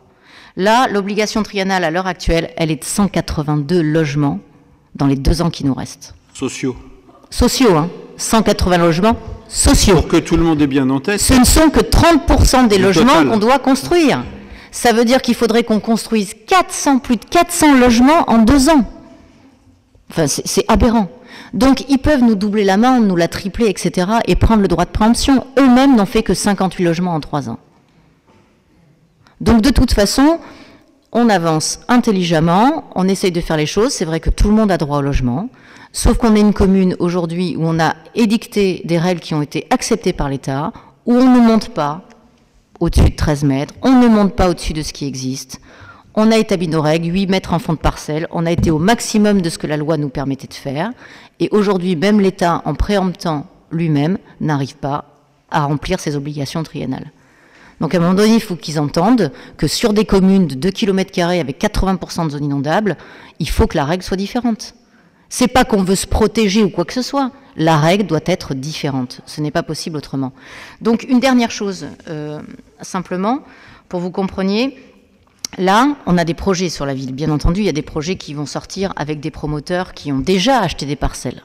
Là, l'obligation triennale à l'heure actuelle, elle est de 182 logements dans les deux ans qui nous restent. Sociaux. Sociaux, hein. 180 logements sociaux. Pour que tout le monde ait bien en tête. Ce ne sont que 30% des logements qu'on doit construire. Ça veut dire qu'il faudrait qu'on construise 400, plus de 400 logements en deux ans. Enfin, c'est aberrant. Donc, ils peuvent nous doubler la main, nous la tripler, etc., et prendre le droit de préemption. Eux-mêmes n'ont fait que 58 logements en trois ans. Donc, de toute façon, on avance intelligemment, on essaye de faire les choses. C'est vrai que tout le monde a droit au logement, sauf qu'on est une commune aujourd'hui où on a édicté des règles qui ont été acceptées par l'État, où on ne monte pas au-dessus de 13 mètres, on ne monte pas au-dessus de ce qui existe, on a établi nos règles, 8 mètres en fond de parcelle, on a été au maximum de ce que la loi nous permettait de faire, et aujourd'hui, même l'État, en préemptant lui-même, n'arrive pas à remplir ses obligations triennales. Donc à un moment donné, il faut qu'ils entendent que sur des communes de 2 km avec 80% de zones inondables, il faut que la règle soit différente. C'est pas qu'on veut se protéger ou quoi que ce soit. La règle doit être différente. Ce n'est pas possible autrement. Donc une dernière chose, euh, simplement, pour vous compreniez, Là, on a des projets sur la ville. Bien entendu, il y a des projets qui vont sortir avec des promoteurs qui ont déjà acheté des parcelles.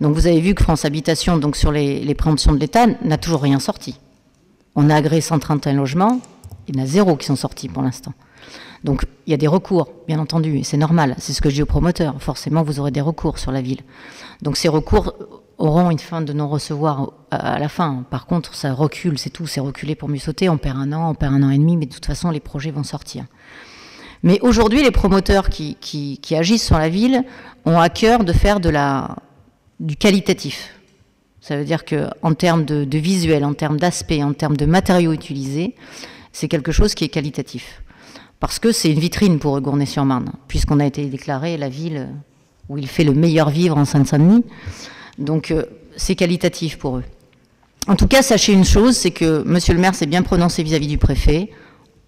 Donc vous avez vu que France Habitation, donc sur les, préemptions de l'État, n'a toujours rien sorti. On a agréé 131 logements, il y en a zéro qui sont sortis pour l'instant. Donc il y a des recours, bien entendu, et c'est normal, c'est ce que je dis aux promoteurs. Forcément, vous aurez des recours sur la ville. Donc ces recours auront une fin de non-recevoir à la fin. Par contre, ça recule, c'est tout, c'est reculé pour mieux sauter. On perd un an, on perd un an et demi, mais de toute façon, les projets vont sortir. Mais aujourd'hui, les promoteurs qui, agissent sur la ville ont à cœur de faire du qualitatif. Ça veut dire qu'en termes de, de, visuel, en termes d'aspect, en termes de matériaux utilisés, c'est quelque chose qui est qualitatif. Parce que c'est une vitrine pour Gournay-sur-Marne, puisqu'on a été déclaré la ville où il fait le meilleur vivre en Seine-Saint-Denis. Donc euh, c'est qualitatif pour eux. En tout cas, sachez une chose, c'est que Monsieur le maire s'est bien prononcé vis-à-vis du préfet.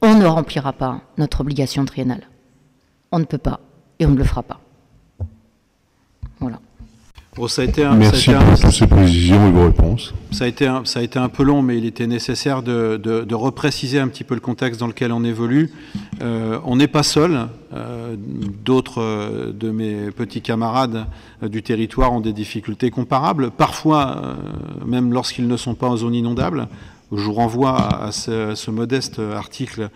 On ne remplira pas notre obligation triennale. On ne peut pas et on ne le fera pas. Voilà. Ça a été Merci pour toutes ces précisions et vos réponses. Ça a, été un, ça a été un peu long, mais il était nécessaire de, de, repréciser un petit peu le contexte dans lequel on évolue. Euh, on n'est pas seul. Euh, d'autres euh, de mes petits camarades du territoire ont des difficultés comparables, parfois même lorsqu'ils ne sont pas en zone inondable. Je vous renvoie à ce, modeste article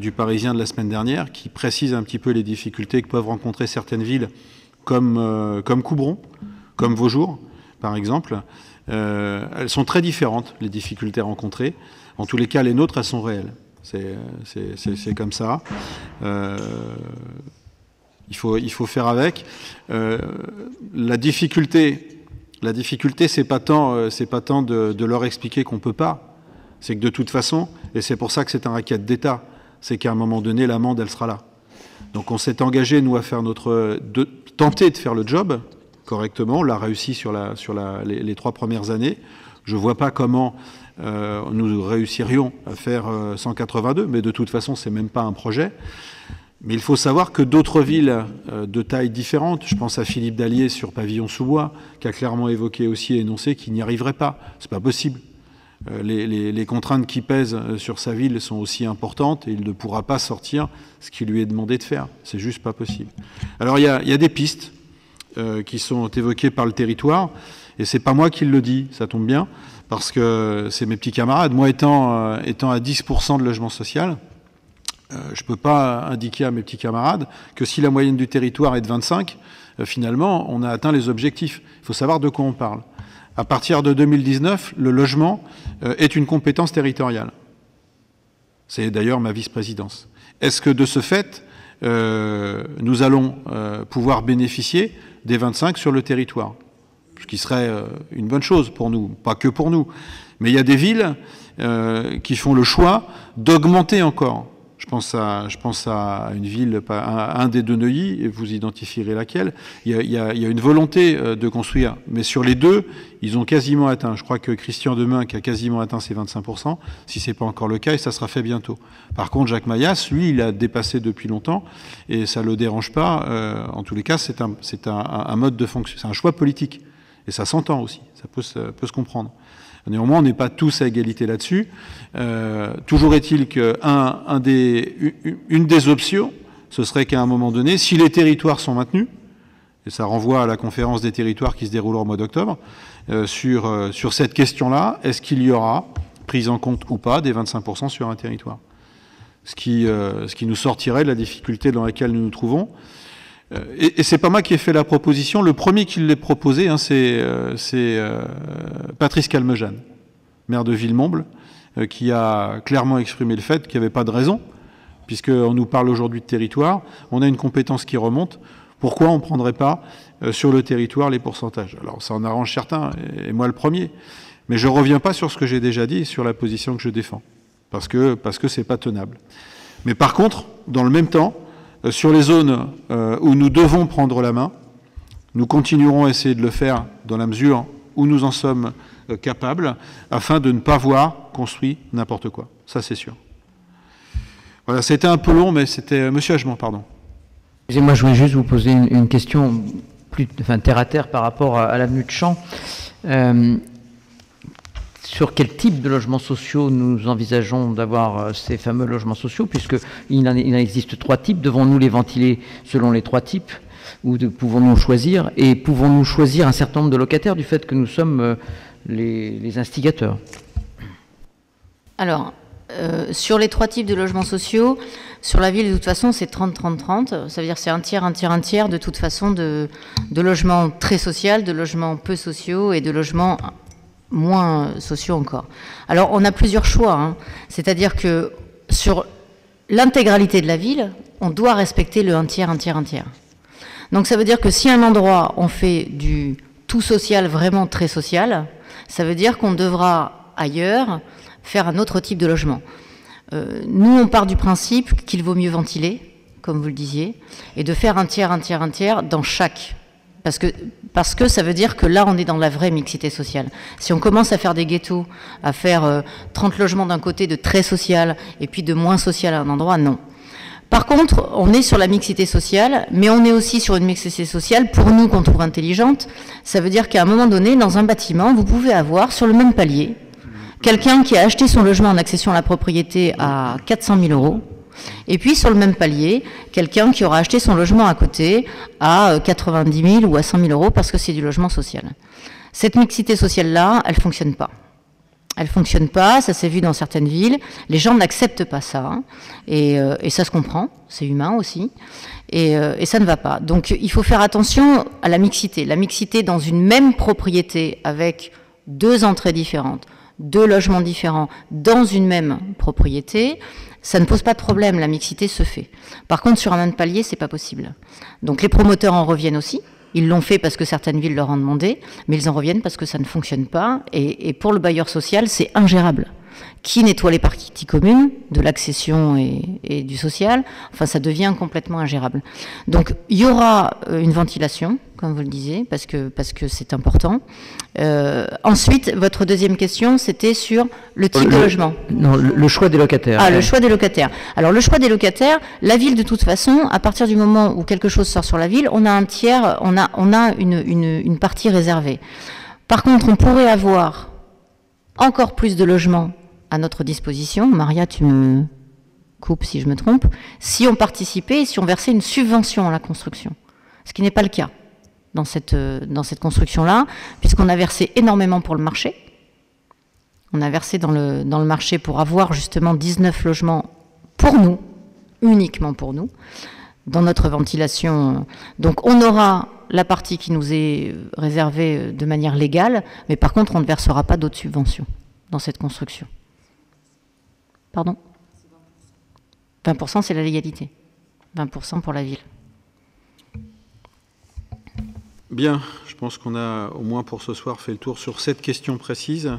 du Parisien de la semaine dernière qui précise un petit peu les difficultés que peuvent rencontrer certaines villes comme, comme Coubron comme Vaujour, par exemple, euh, elles sont très différentes, les difficultés rencontrées. En tous les cas, les nôtres, elles sont réelles. C'est comme ça. Euh, il, faut, il faut faire avec. Euh, la difficulté, la difficulté, c'est pas tant, pas tant de, leur expliquer qu'on peut pas. C'est que de toute façon, et c'est pour ça que c'est un racket d'État, c'est qu'à un moment donné, l'amende, elle sera là. Donc on s'est engagé, nous, à faire notre, de, tenter de faire le job, correctement. On l'a réussi sur, les, trois premières années. Je ne vois pas comment euh, nous réussirions à faire 182, euh, mais de toute façon, ce n'est même pas un projet. Mais il faut savoir que d'autres villes euh, de taille différente, je pense à Philippe Dallier sur Pavillon-sous-Bois, qui a clairement évoqué aussi et énoncé qu'il n'y arriverait pas. Ce n'est pas possible. Les, contraintes qui pèsent sur sa ville sont aussi importantes et il ne pourra pas sortir ce qui lui est demandé de faire. C'est juste pas possible. Alors il y a des pistes. Euh, qui sont évoqués par le territoire. Et c'est pas moi qui le dis, ça tombe bien, parce que c'est mes petits camarades. Moi, étant, euh, étant à 10% de logement social, euh, je ne peux pas indiquer à mes petits camarades que si la moyenne du territoire est de 25, finalement, on a atteint les objectifs. Il faut savoir de quoi on parle. À partir de 2019, le logement est une compétence territoriale. C'est d'ailleurs ma vice-présidence. Est-ce que de ce fait, nous allons euh, pouvoir bénéficier des 25 sur le territoire Ce qui serait euh, une bonne chose pour nous, pas que pour nous. Mais il y a des villes qui font le choix d'augmenter encore je pense à une ville, un des deux Neuilly, et vous identifierez laquelle. Il y, a, une volonté euh, de construire, mais sur les deux, ils ont quasiment atteint. Je crois que Christian Demain qui a quasiment atteint ses 25%, si ce n'est pas encore le cas, et ça sera fait bientôt. Par contre, Jacques Maillas, lui, il a dépassé depuis longtemps, et ça ne le dérange pas. Euh, en tous les cas, c'est un, mode de fonction, c'est un choix politique. Et ça s'entend aussi, ça peut se comprendre. Néanmoins, on n'est pas tous à égalité là-dessus. Euh, toujours est-il qu'une un des, options, ce serait qu'à un moment donné, si les territoires sont maintenus, et ça renvoie à la conférence des territoires qui se déroulera au mois d'octobre, euh, sur, euh, sur cette question-là, est-ce qu'il y aura prise en compte ou pas des 25% sur un territoire? Ce qui nous sortirait de la difficulté dans laquelle nous nous trouvons. Et, et c'est pas moi qui ai fait la proposition. Le premier qui l'a proposé, hein, c'est Patrice Calmejane, maire de Villemomble, euh, qui a clairement exprimé le fait qu'il n'y avait pas de raison, puisqu'on nous parle aujourd'hui de territoire, on a une compétence qui remonte, pourquoi on ne prendrait pas euh, sur le territoire les pourcentages? Alors ça en arrange certains, et moi le premier, mais je ne reviens pas sur ce que j'ai déjà dit sur la position que je défends, parce que parce que c'est pas tenable. Mais par contre, dans le même temps, euh, sur les zones où nous devons prendre la main, nous continuerons à essayer de le faire dans la mesure où nous en sommes euh, capables, afin de ne pas voir construit n'importe quoi. Ça, c'est sûr. Voilà, c'était un peu long, mais c'était... Euh, monsieur Agement, pardon. Moi, je voulais juste vous poser une, question plus enfin, terre à terre par rapport à, l'avenue de Champ. Euh, sur quel type de logements sociaux nous envisageons d'avoir ces fameux logements sociaux, puisqu'il en, il en existe trois types. Devons-nous les ventiler selon les trois types ou pouvons-nous choisir? Et pouvons-nous choisir un certain nombre de locataires du fait que nous sommes les, instigateurs? Alors, euh, sur les trois types de logements sociaux, sur la ville, de toute façon, c'est 30-30-30. Ça veut dire c'est un tiers, un tiers, un tiers, de toute façon, de, logements très sociaux, de logements peu sociaux et de logements moins sociaux encore. Alors, on a plusieurs choix. Hein. C'est-à-dire que sur l'intégralité de la ville, on doit respecter le un tiers, un tiers, un tiers. Donc, ça veut dire que si un endroit, on fait du tout social, vraiment très social, ça veut dire qu'on devra ailleurs faire un autre type de logement. Euh, nous, on part du principe qu'il vaut mieux ventiler, comme vous le disiez, et de faire un tiers, un tiers, un tiers dans chaque. Parce que, ça veut dire que là, on est dans la vraie mixité sociale. Si on commence à faire des ghettos, à faire 30 euh, logements d'un côté de très social et puis de moins social à un endroit, non. Par contre, on est sur la mixité sociale, mais on est aussi sur une mixité sociale, pour nous, qu'on trouve intelligente. Ça veut dire qu'à un moment donné, dans un bâtiment, vous pouvez avoir sur le même palier quelqu'un qui a acheté son logement en accession à la propriété à 400 000 euros, et puis sur le même palier, quelqu'un qui aura acheté son logement à côté à 90 000 ou à 100 000 euros parce que c'est du logement social. Cette mixité sociale-là, elle ne fonctionne pas. Elle fonctionne pas, ça s'est vu dans certaines villes. Les gens n'acceptent pas ça, hein. euh, et, ça se comprend, c'est humain aussi, euh, et, ça ne va pas. Donc il faut faire attention à la mixité. La mixité dans une même propriété avec deux entrées différentes, deux logements différents dans une même propriété, ça ne pose pas de problème. La mixité se fait. Par contre, sur un même palier, c'est pas possible. Donc les promoteurs en reviennent aussi. Ils l'ont fait parce que certaines villes leur ont demandé, mais ils en reviennent parce que ça ne fonctionne pas. Et, pour le bailleur social, c'est ingérable. Qui nettoie les parties communes de l'accession et, du social Enfin, ça devient complètement ingérable. Donc, il y aura euh, une ventilation comme vous le disiez, parce que parce que c'est important. Euh, ensuite, votre deuxième question, c'était sur le type de logement. Non, le, choix des locataires. Ah, le choix des locataires. Alors, le choix des locataires, la ville, de toute façon, à partir du moment où quelque chose sort sur la ville, on a un tiers, on a, on a une, une, une partie réservée. Par contre, on pourrait avoir encore plus de logements à notre disposition. Maria, tu me coupes si je me trompe. Si on participait et si on versait une subvention à la construction. Ce qui n'est pas le cas dans cette, euh, dans cette construction-là, puisqu'on a versé énormément pour le marché. On a versé dans le, dans le marché pour avoir justement 19 logements pour nous, uniquement pour nous, dans notre ventilation. Donc on aura la partie qui nous est réservée de manière légale, mais par contre on ne versera pas d'autres subventions dans cette construction. Pardon 20%, c'est la légalité. 20% pour la ville. Bien, je pense qu'on a au moins pour ce soir fait le tour sur cette question précise.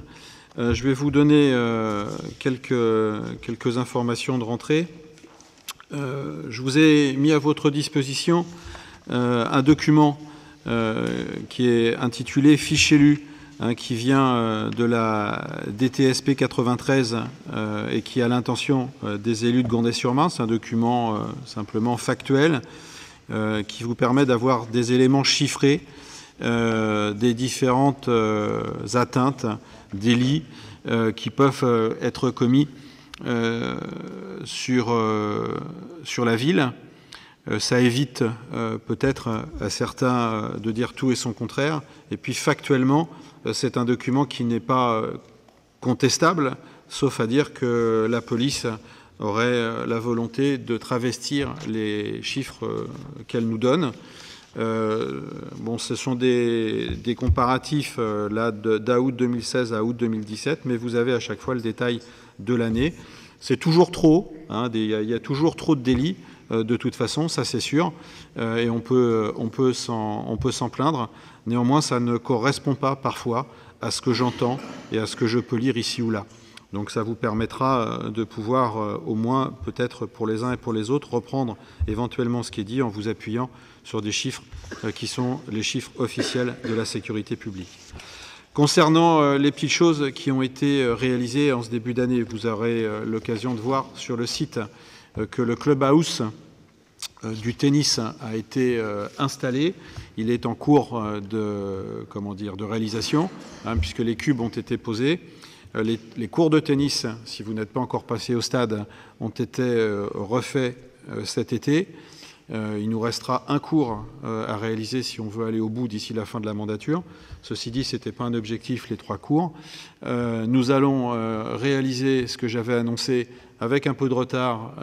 Euh, je vais vous donner euh, quelques, quelques informations de rentrée. Euh, je vous ai mis à votre disposition un document qui est intitulé Fiche élu, hein, qui vient de la DTSP 93 et qui a l'intention des élus de Gondet-sur-Marne. C'est un document simplement factuel qui vous permet d'avoir des éléments chiffrés des différentes atteintes délits euh, qui peuvent euh, être commis euh, sur, sur la ville. ça évite peut-être à certains de dire tout et son contraire. Et puis factuellement, c'est un document qui n'est pas contestable, sauf à dire que la police aurait la volonté de travestir les chiffres qu'elle nous donne euh, bon, ce sont des, comparatifs euh, là d'août 2016 à août 2017, mais vous avez à chaque fois le détail de l'année. C'est toujours trop, hein, il y, a toujours trop de délits euh, de toute façon, ça c'est sûr, et on peut, s'en plaindre. Néanmoins, ça ne correspond pas parfois à ce que j'entends et à ce que je peux lire ici ou là. Donc ça vous permettra de pouvoir au moins peut-être pour les uns et pour les autres reprendre éventuellement ce qui est dit en vous appuyant sur des chiffres euh, qui sont les chiffres officiels de la sécurité publique. Concernant euh, les petites choses qui ont été euh, réalisées en ce début d'année, vous aurez l'occasion de voir sur le site que le clubhouse du tennis a été installé. Il est en cours de, comment dire, de réalisation, hein, puisque les cubes ont été posés. Les, les, cours de tennis, si vous n'êtes pas encore passé au stade, ont été refaits cet été. Euh, il nous restera un cours euh, à réaliser si on veut aller au bout d'ici la fin de la mandature. Ceci dit, ce n'était pas un objectif, les trois cours. Euh, nous allons réaliser ce que j'avais annoncé avec un peu de retard,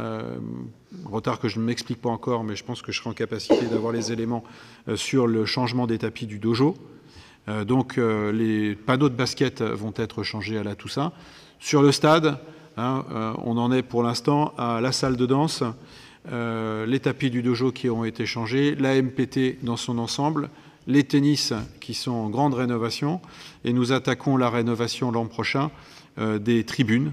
retard que je ne m'explique pas encore, mais je pense que je serai en capacité d'avoir les éléments sur le changement des tapis du dojo. donc les panneaux de basket vont être changés à la Toussaint. Sur le stade, hein, on en est pour l'instant à la salle de danse. Euh, les tapis du dojo qui ont été changés, la MPT dans son ensemble, les tennis qui sont en grande rénovation, et nous attaquons la rénovation l'an prochain euh, des tribunes, euh,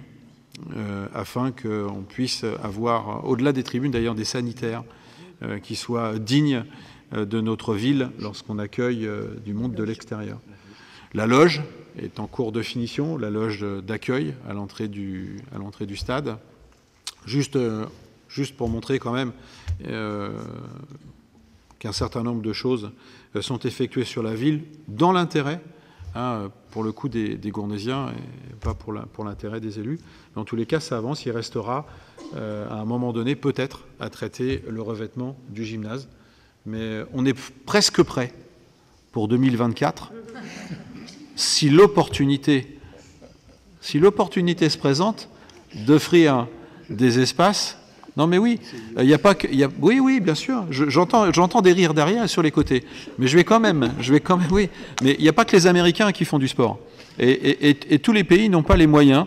afin qu'on puisse avoir, au-delà des tribunes d'ailleurs, des sanitaires qui soient dignes de notre ville lorsqu'on accueille du monde de l'extérieur. La loge est en cours de finition, la loge d'accueil à l'entrée du, du, stade. Juste juste pour montrer quand même euh, qu'un certain nombre de choses euh, sont effectuées sur la ville dans l'intérêt, hein, pour le coup, des, des, et pas pour l'intérêt des élus. Dans tous les cas, ça avance. Il restera euh, à un moment donné peut-être à traiter le revêtement du gymnase. Mais on est presque prêt pour 2024 si l'opportunité si l'opportunité se présente d'offrir des espaces non, mais oui, il n'y a pas que. Oui, oui, bien sûr. J'entends, des rires derrière sur les côtés. Mais je vais quand même, je vais quand même, oui. Mais il n'y a pas que les Américains qui font du sport. Et, tous les pays n'ont pas les moyens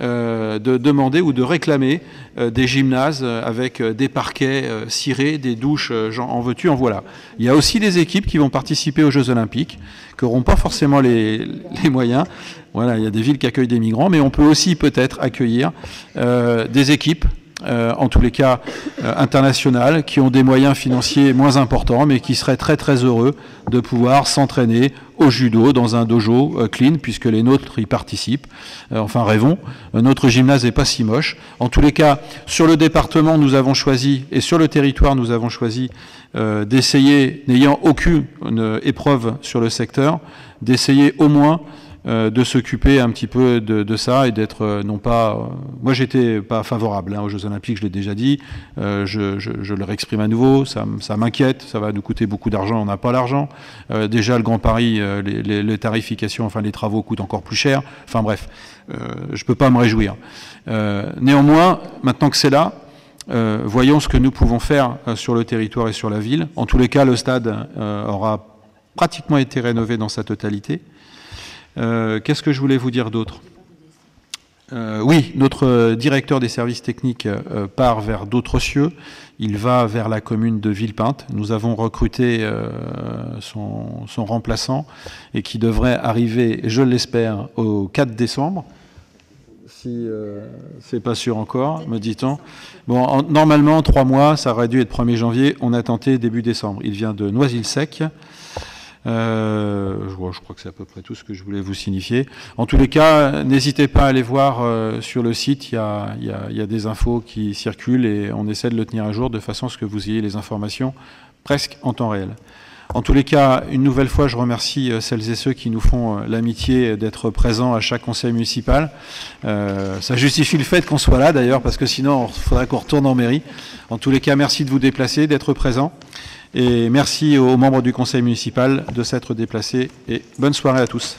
euh, de demander ou de réclamer euh, des gymnases euh, avec des parquets cirés, des douches, en veux-tu, en voilà. Il y a aussi des équipes qui vont participer aux Jeux Olympiques, qui n'auront pas forcément les, moyens. Voilà, il y a des villes qui accueillent des migrants, mais on peut aussi peut-être accueillir des équipes euh, en tous les cas euh, internationales, qui ont des moyens financiers moins importants, mais qui seraient très très heureux de pouvoir s'entraîner au judo dans un dojo euh, clean, puisque les nôtres y participent. enfin, rêvons. notre gymnase n'est pas si moche. En tous les cas, sur le département, nous avons choisi, et sur le territoire, nous avons choisi d'essayer, n'ayant aucune épreuve sur le secteur, d'essayer au moins euh, de s'occuper un petit peu de, ça et d'être euh, non pas. Euh, moi, j'étais pas favorable hein, aux Jeux Olympiques, je l'ai déjà dit. Je, je, le réexprime à nouveau. Ça, m'inquiète. Ça va nous coûter beaucoup d'argent. On n'a pas l'argent. déjà, le Grand Paris, les, tarifications, enfin les travaux coûtent encore plus cher. Enfin bref, je peux pas me réjouir. néanmoins, maintenant que c'est là, voyons ce que nous pouvons faire sur le territoire et sur la ville. En tous les cas, le stade aura pratiquement été rénové dans sa totalité. Euh, qu'est-ce que je voulais vous dire d'autre? Euh, oui, notre directeur des services techniques euh, part vers d'autres cieux. Il va vers la commune de Villepinte. Nous avons recruté son, remplaçant et qui devrait arriver, je l'espère, au 4 décembre. Si c'est pas sûr encore, me dit-on. Bon, en, normalement, trois mois, ça aurait dû être 1er janvier. On a tenté début décembre. Il vient de Noisy-le-Sec. Euh, je, crois que c'est à peu près tout ce que je voulais vous signifier. En tous les cas, n'hésitez pas à aller voir euh, sur le site, il y, a, il, y a, il y, a, des infos qui circulent et on essaie de le tenir à jour de façon à ce que vous ayez les informations presque en temps réel. En tous les cas, une nouvelle fois, je remercie euh, celles et ceux qui nous font euh, l'amitié d'être présents à chaque conseil municipal. Euh, ça justifie le fait qu'on soit là d'ailleurs, parce que sinon, il faudrait qu'on retourne en mairie. En tous les cas, merci de vous déplacer, d'être présents. Et merci aux membres du conseil municipal de s'être déplacés. Et bonne soirée à tous.